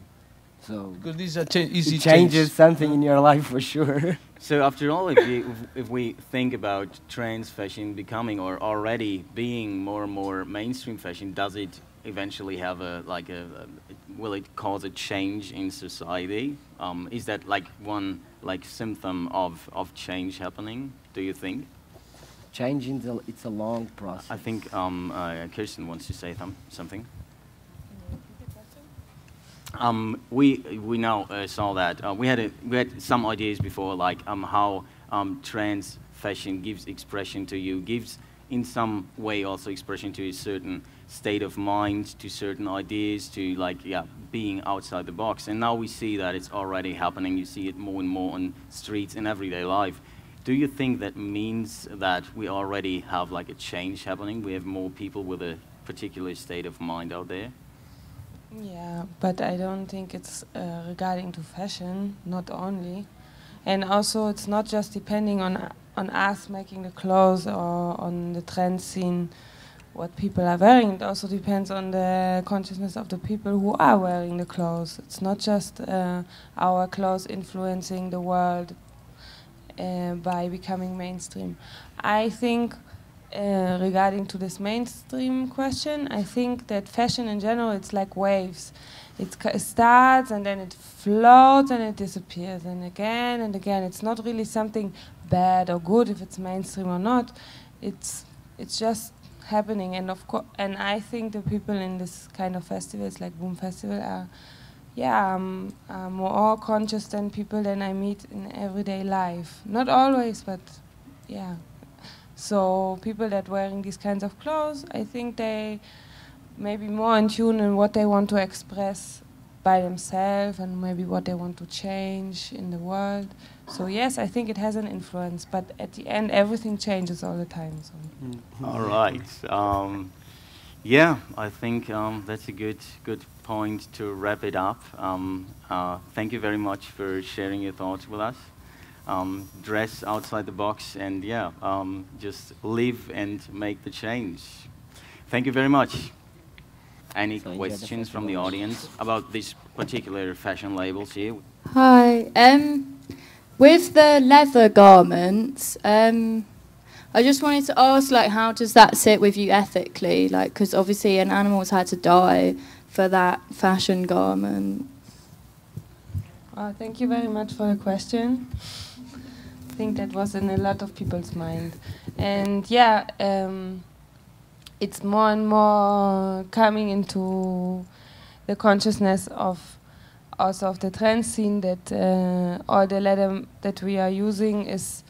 So because this is a cha- easy it changes change. something in your life for sure. So after all, if, you, if, if we think about trance fashion becoming or already being more and more mainstream fashion, does it eventually have a like a, a will it cause a change in society? Um, is that like one like symptom of, of change happening? Do you think? Changing, the, it's a long process. I think um, uh, Kirsten wants to say thom- something. Um, we we now uh, saw that uh, we had a, we had some ideas before, like um, how um, trance fashion gives expression to you, gives in some way also expression to a certain state of mind, to certain ideas, to like yeah, being outside the box. And now we see that it's already happening. You see it more and more on streets in everyday life. do you think that means that we already have like a change happening? We have more people with a particular state of mind out there? Yeah, but I don't think it's uh, regarding to fashion, not only. And also, it's not just depending on on us making the clothes or on the trance scene, what people are wearing. It also depends on the consciousness of the people who are wearing the clothes. It's not just uh, our clothes influencing the world uh, by becoming mainstream. I think. Uh, regarding to this mainstream question, I think that fashion in general it's like waves. It starts and then it floats and it disappears and again and again. It's not really something bad or good if it's mainstream or not. It's it's just happening and of course and I think the people in this kind of festivals like Boom Festival are yeah um, are more conscious than people than I meet in everyday life. Not always, but yeah. So people that wearing these kinds of clothes, I think they maybe more in tune in what they want to express by themselves and maybe what they want to change in the world. So yes, I think it has an influence, but at the end, everything changes all the time. So. Mm-hmm. All right. Um, yeah, I think um, that's a good good point to wrap it up. Um, uh, thank you very much for sharing your thoughts with us um, dress outside the box and yeah, um, just live and make the change. Thank you very much. Any so questions from the audience about this particular fashion labels here? Hi. Um, with the leather garments, um, I just wanted to ask, like, how does that sit with you ethically? Like, because obviously an animal's had to die for that fashion garment. Uh, thank you very much for the question think that was in a lot of people's mind. And yeah, um, it's more and more coming into the consciousness of also of the trance scene that uh, all the leather that we are using is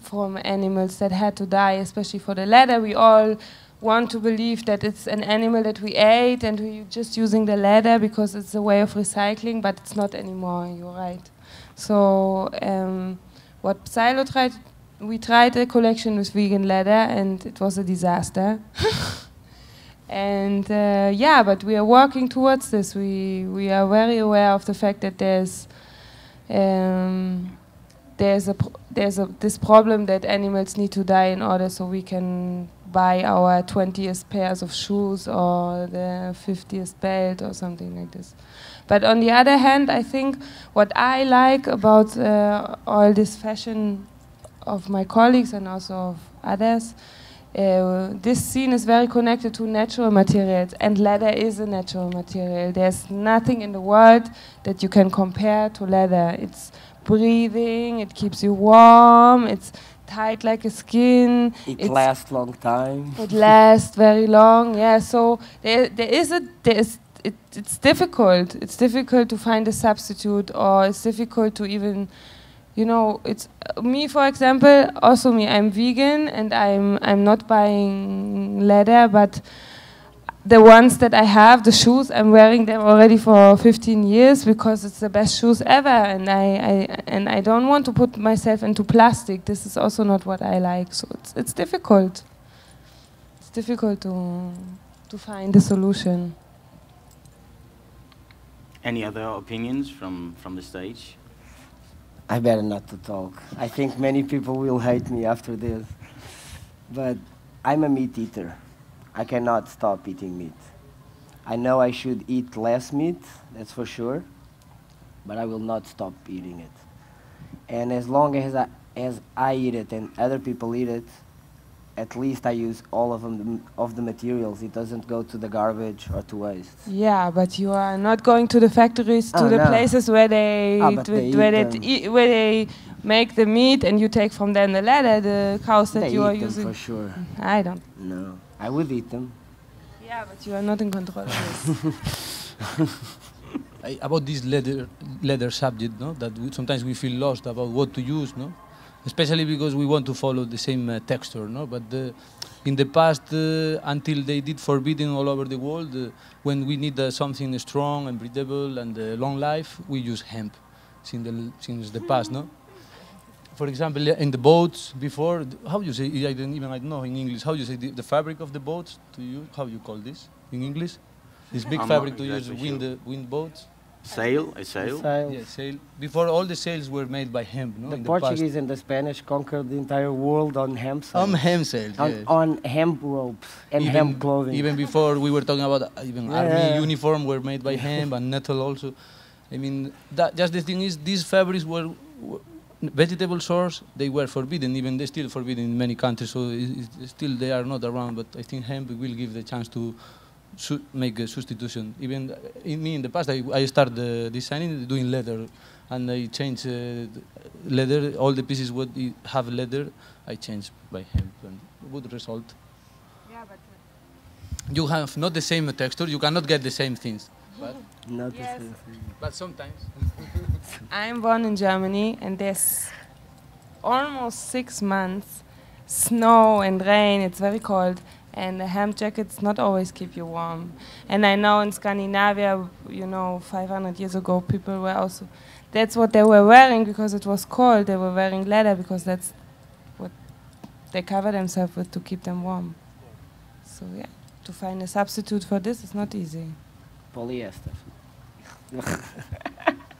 from animals that had to die, especially for the leather. We all want to believe that it's an animal that we ate and we're just using the leather because it's a way of recycling, but it's not anymore, you're right. So um, what Psylo tried, we tried a collection with vegan leather and it was a disaster. and uh, yeah, but we are working towards this. We we are very aware of the fact that there's um, there's a there's a this problem that animals need to die in order so we can buy our 20th pairs of shoes or the 50th belt or something like this. But on the other hand, I think what I like about uh, all this fashion of my colleagues and also of others, uh, this scene is very connected to natural materials, and leather is a natural material. There's nothing in the world that you can compare to leather. It's breathing, it keeps you warm, it's tight like a skin. It lasts long time. It lasts very long. Yeah. So there, there is a there is it, it's difficult. It's difficult to find a substitute, or it's difficult to even, you know, it's uh, me for example. Also me, I'm vegan and I'm I'm not buying leather, but the ones that I have, the shoes, I'm wearing them already for 15 years because it's the best shoes ever, and I, I and I don't want to put myself into plastic. This is also not what I like, so it's it's difficult. It's difficult to to find a solution. Any other opinions from, from the stage? I better not to talk. I think many people will hate me after this. But I'm a meat eater. I cannot stop eating meat. I know I should eat less meat, that's for sure, but I will not stop eating it. And as long as I, as I eat it and other people eat it, at least I use all of them of the materials. It doesn't go to the garbage or to waste. Yeah, but you are not going to the factories, to oh, the no. places where they, ah, they where they eat, where they make the meat and you take from them the leather, the cows that they you are using. for sure. I don't. No, I would eat them. Yeah, but you are not in control of this. about this leather leather subject, no, that we, sometimes we feel lost about what to use, no especially because we want to follow the same uh, texture. No, but the, in the past, uh, until they did forbidden all over the world, uh, when we need uh, something strong and breathable and uh, long life, we use hemp since the, since the past. No, for example, in the boats before, how do you say, I don't even I don't know in English, how you say the, the fabric of the boats to you, how you call this in English? This big I'm fabric to use exactly wind, sure. uh, wind boats? Sail, a sail. Sail. Yeah, sail. Before all the sails were made by hemp, no? The in Portuguese the and the Spanish conquered the entire world on hemp past. On sails. hemp sails, on, yes. on hemp ropes and even, hemp clothing. Even before we were talking about uh, even Yeah. army uniform were made by hemp and nettle also. I mean, that, just the thing is, these fabrics were, were vegetable source. They were forbidden, even they still forbidden in many countries. So it, it, still they are not around. But I think hemp will give the chance to su- make a substitution. Even uh, in me in the past, I, I started uh, designing doing leather, and I changed uh, leather. All the pieces would have leather. I changed by hand, and good result. Yeah, but You have not the same texture. You cannot get the same things. But, Not the same thing. but sometimes. I'm born in Germany, and there's almost six months snow and rain. It's very cold, and the hemp jackets not always keep you warm. And I know in Scandinavia, you know, 500 years ago, people were also. That's what they were wearing because it was cold. They were wearing leather because that's what they cover themselves with to keep them warm. So yeah, to find a substitute for this is not easy. Polyester.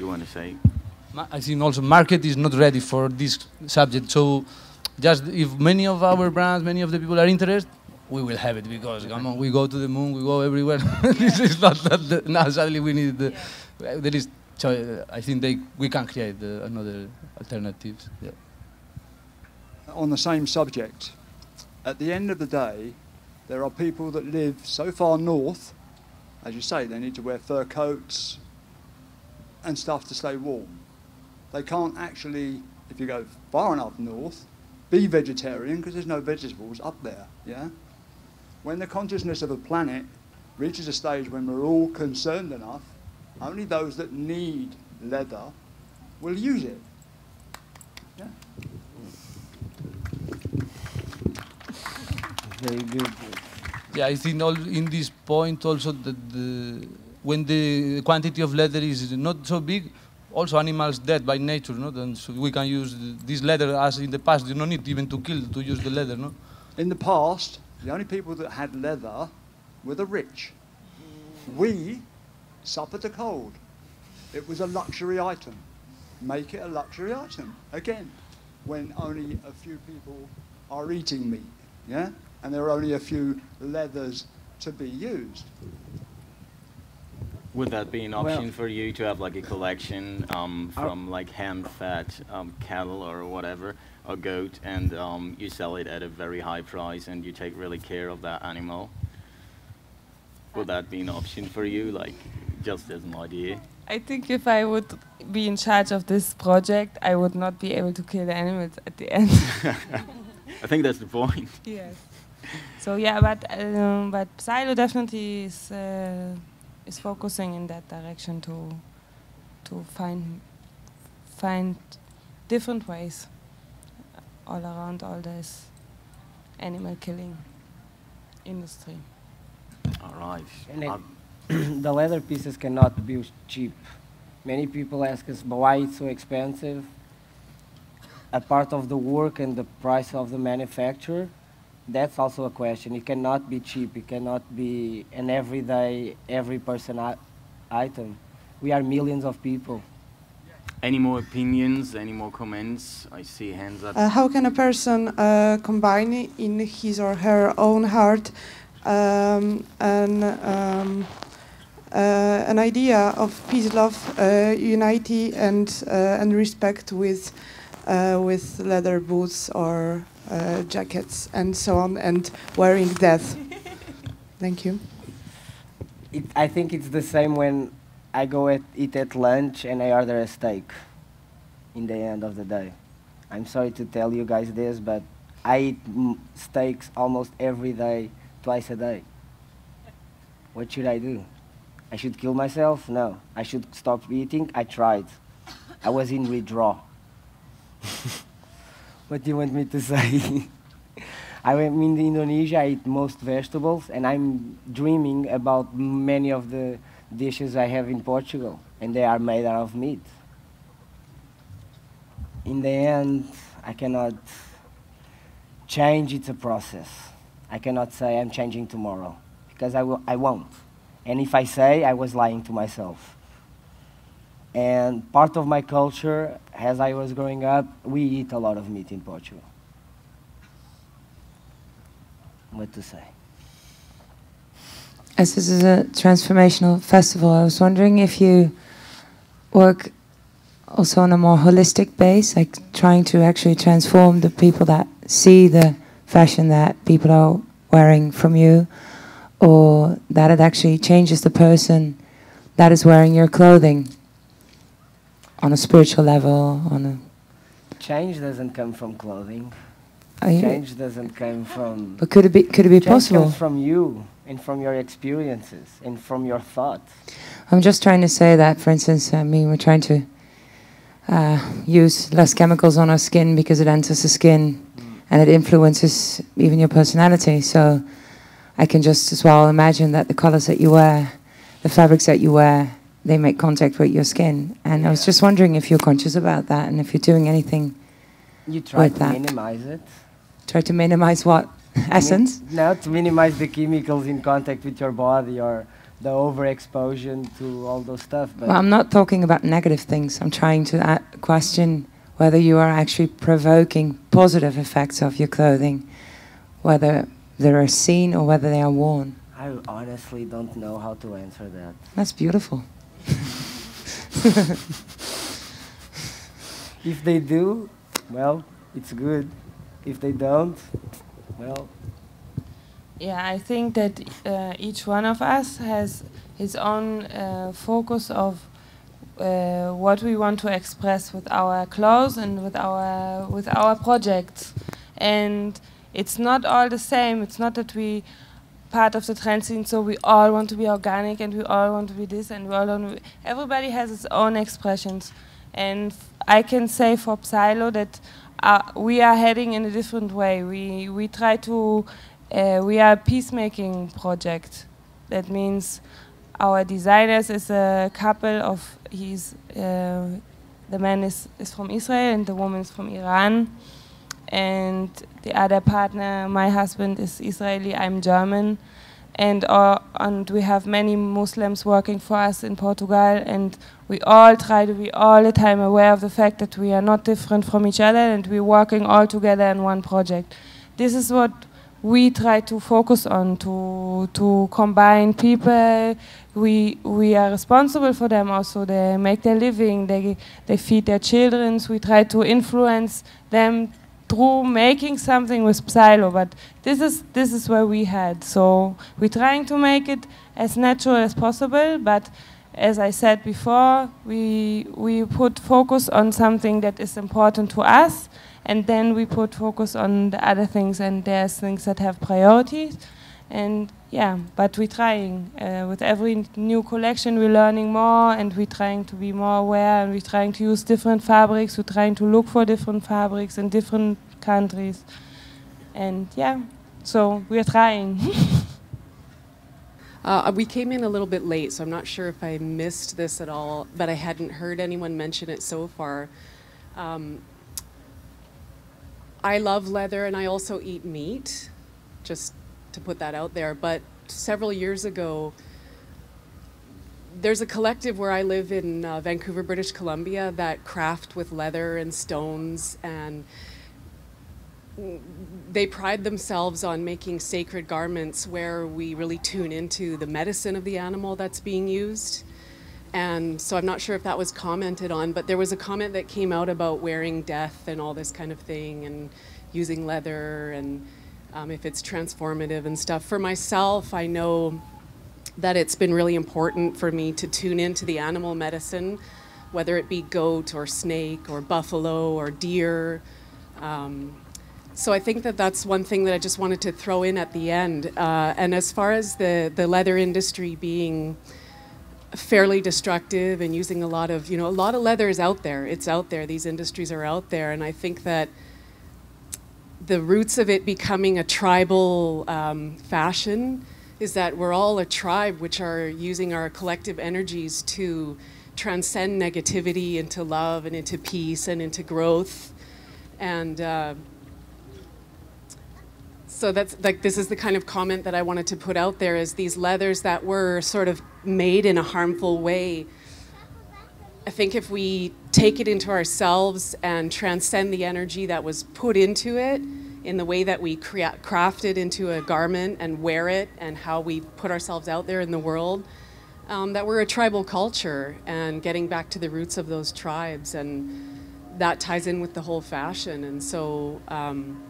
You want to say? Ma- I think also market is not ready for this subject. So just if many of our brands, many of the people are interested, we will have it because come on, we go to the moon, we go everywhere. this is not that the, now suddenly we need the, there is. So I think they we can create uh, another alternatives. Yeah. on the same subject. At the end of the day, there are people that live so far north, as you say, they need to wear fur coats and stuff to stay warm. They can't actually, if you go far enough north, be vegetarian because there's no vegetables up there, yeah? When the consciousness of a planet reaches a stage when we're all concerned enough, only those that need leather will use it. Yeah? Very good. Yeah, I think all in this point also that the, when the quantity of leather is not so big, also animals dead by nature, no? Then so we can use this leather as in the past. You don't need even to kill to use the leather, no? In the past, the only people that had leather were the rich. We suffered the cold. It was a luxury item. Make it a luxury item. Again, when only a few people are eating meat, yeah? And there are only a few leathers to be used. Would that be an Well- option for you to have like a collection um, from like hand fed um, cattle or whatever, or goat, and um, you sell it at a very high price and you take really care of that animal? Would that be an option for you, like just as an idea? I think if I would be in charge of this project, I would not be able to kill the animals at the end. I think that's the point. yes. So yeah, but um, but Psylo definitely is uh, is focusing in that direction to to find find different ways all around all this animal killing industry. All right. And it- Um, the leather pieces cannot be cheap. Many people ask us, but why it's so expensive? A part of the work and the price of the manufacturer, that's also a question. It cannot be cheap. It cannot be an everyday, every person i- item. We are millions of people. any more opinions? Any more comments? I see hands up. Uh, how can a person uh, combine in his or her own heart um, an, um, uh, an idea of peace, love, uh, unity, and uh, and respect with uh, with leather boots or uh, jackets and so on, and wearing death? Thank you. It, I think it's the same when I go at, eat at lunch and I order a steak in the end of the day. I'm sorry to tell you guys this, but I eat steaks almost every day, twice a day. What should I do? I should kill myself? No. I should stop eating? I tried. I was in withdrawal. what do you want me to say? I am in Indonesia, I eat most vegetables, and I'm dreaming about many of the dishes I have in Portugal, and they are made out of meat. in the end, I cannot change. It's a process. I cannot say I'm changing tomorrow because I, I won't. And if I say, I was lying to myself. And part of my culture, as I was growing up, we eat a lot of meat in Portugal. What to say? As this is a transformational festival, I was wondering if you work also on a more holistic base, like trying to actually transform the people that see the fashion that people are wearing from you, or that it actually changes the person that is wearing your clothing on a spiritual level, on a change doesn't come from clothing. Change doesn't come from. But could it be could it be Change possible? comes from you and from your experiences and from your thoughts. I'm just trying to say that, for instance, I mean, we're trying to uh, use less chemicals on our skin because it enters the skin and it influences even your personality. So I can just as well imagine that the colors that you wear, the fabrics that you wear, they make contact with your skin. And I was just wondering if you're conscious about that and if you're doing anything You try with to that. minimize it. Try to minimize what? Essence? No, to minimize the chemicals in contact with your body or the overexposure to all those stuff. But Well, I'm not talking about negative things. I'm trying to a- question whether you are actually provoking positive effects of your clothing, whether they are seen or whether they are worn. I honestly don't know how to answer that. That's beautiful. If they do, well, it's good. If they don't, well, Yeah, I think that uh, each one of us has his own uh, focus of uh, what we want to express with our clothes and with our with our projects, and it's not all the same. It's not that we part of the trance scene, so we all want to be organic and we all want to be this and we all want to be, everybody has its own expressions, and I can say for Psylo that uh, we are heading in a different way. We we try to uh, we are a peacemaking project. That means our designers is a couple of he's uh, the man is, is from Israel and the woman is from Iran, and the other partner, my husband is Israeli. I'm German, and uh, and we have many Muslims working for us in Portugal, and we all try to be all the time aware of the fact that we are not different from each other, and we're working all together in one project. This is what we try to focus on to to combine people. We we are responsible for them also. They make their living. They they feed their children. We try to influence them through making something with Psylo. But this is this is where we had. So we're trying to make it as natural as possible. But as I said before, we we put focus on something that is important to us and then we put focus on the other things and there's things that have priorities and yeah but we're trying uh, with every new collection we're learning more and we're trying to be more aware and we're trying to use different fabrics. We're trying to look for different fabrics in different countries. And yeah so we're trying. Uh, we came in a little bit late, so I'm not sure if I missed this at all, but I hadn't heard anyone mention it so far. Um, I love leather and I also eat meat, just to put that out there. But several years ago, there's a collective where I live in uh, Vancouver, British Columbia, that craft with leather and stones and they pride themselves on making sacred garments where we really tune into the medicine of the animal that's being used. And so I'm not sure if that was commented on, but there was a comment that came out about wearing death and all this kind of thing and using leather and um, if it's transformative and stuff. For myself, I know that it's been really important for me to tune into the animal medicine, whether it be goat or snake or buffalo or deer. Um, so I think that that's one thing that I just wanted to throw in at the end. Uh, and as far as the, the leather industry being fairly destructive and using a lot of, you know, a lot of leather is out there. It's out there. These industries are out there. And I think that the roots of it becoming a tribal um, fashion is that we're all a tribe which are using our collective energies to transcend negativity into love and into peace and into growth. And uh, so that's like this is the kind of comment that I wanted to put out there is these leathers that were sort of made in a harmful way. I think if we take it into ourselves and transcend the energy that was put into it in the way that we craft it into a garment and wear it and how we put ourselves out there in the world, um, that we're a tribal culture and getting back to the roots of those tribes. And that ties in with the whole fashion. And so um,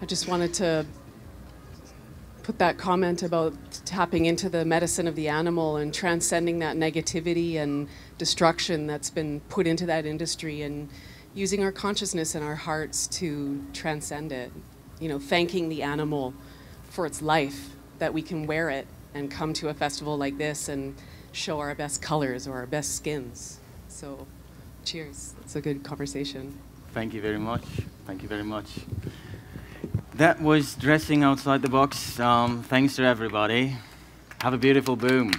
I just wanted to put that comment about tapping into the medicine of the animal and transcending that negativity and destruction that's been put into that industry and using our consciousness and our hearts to transcend it. You know, thanking the animal for its life, that we can wear it and come to a festival like this and show our best colors or our best skins. So, cheers. It's a good conversation. Thank you very much. Thank you very much. That was dressing outside the box. Um, thanks to everybody. Have a beautiful boom.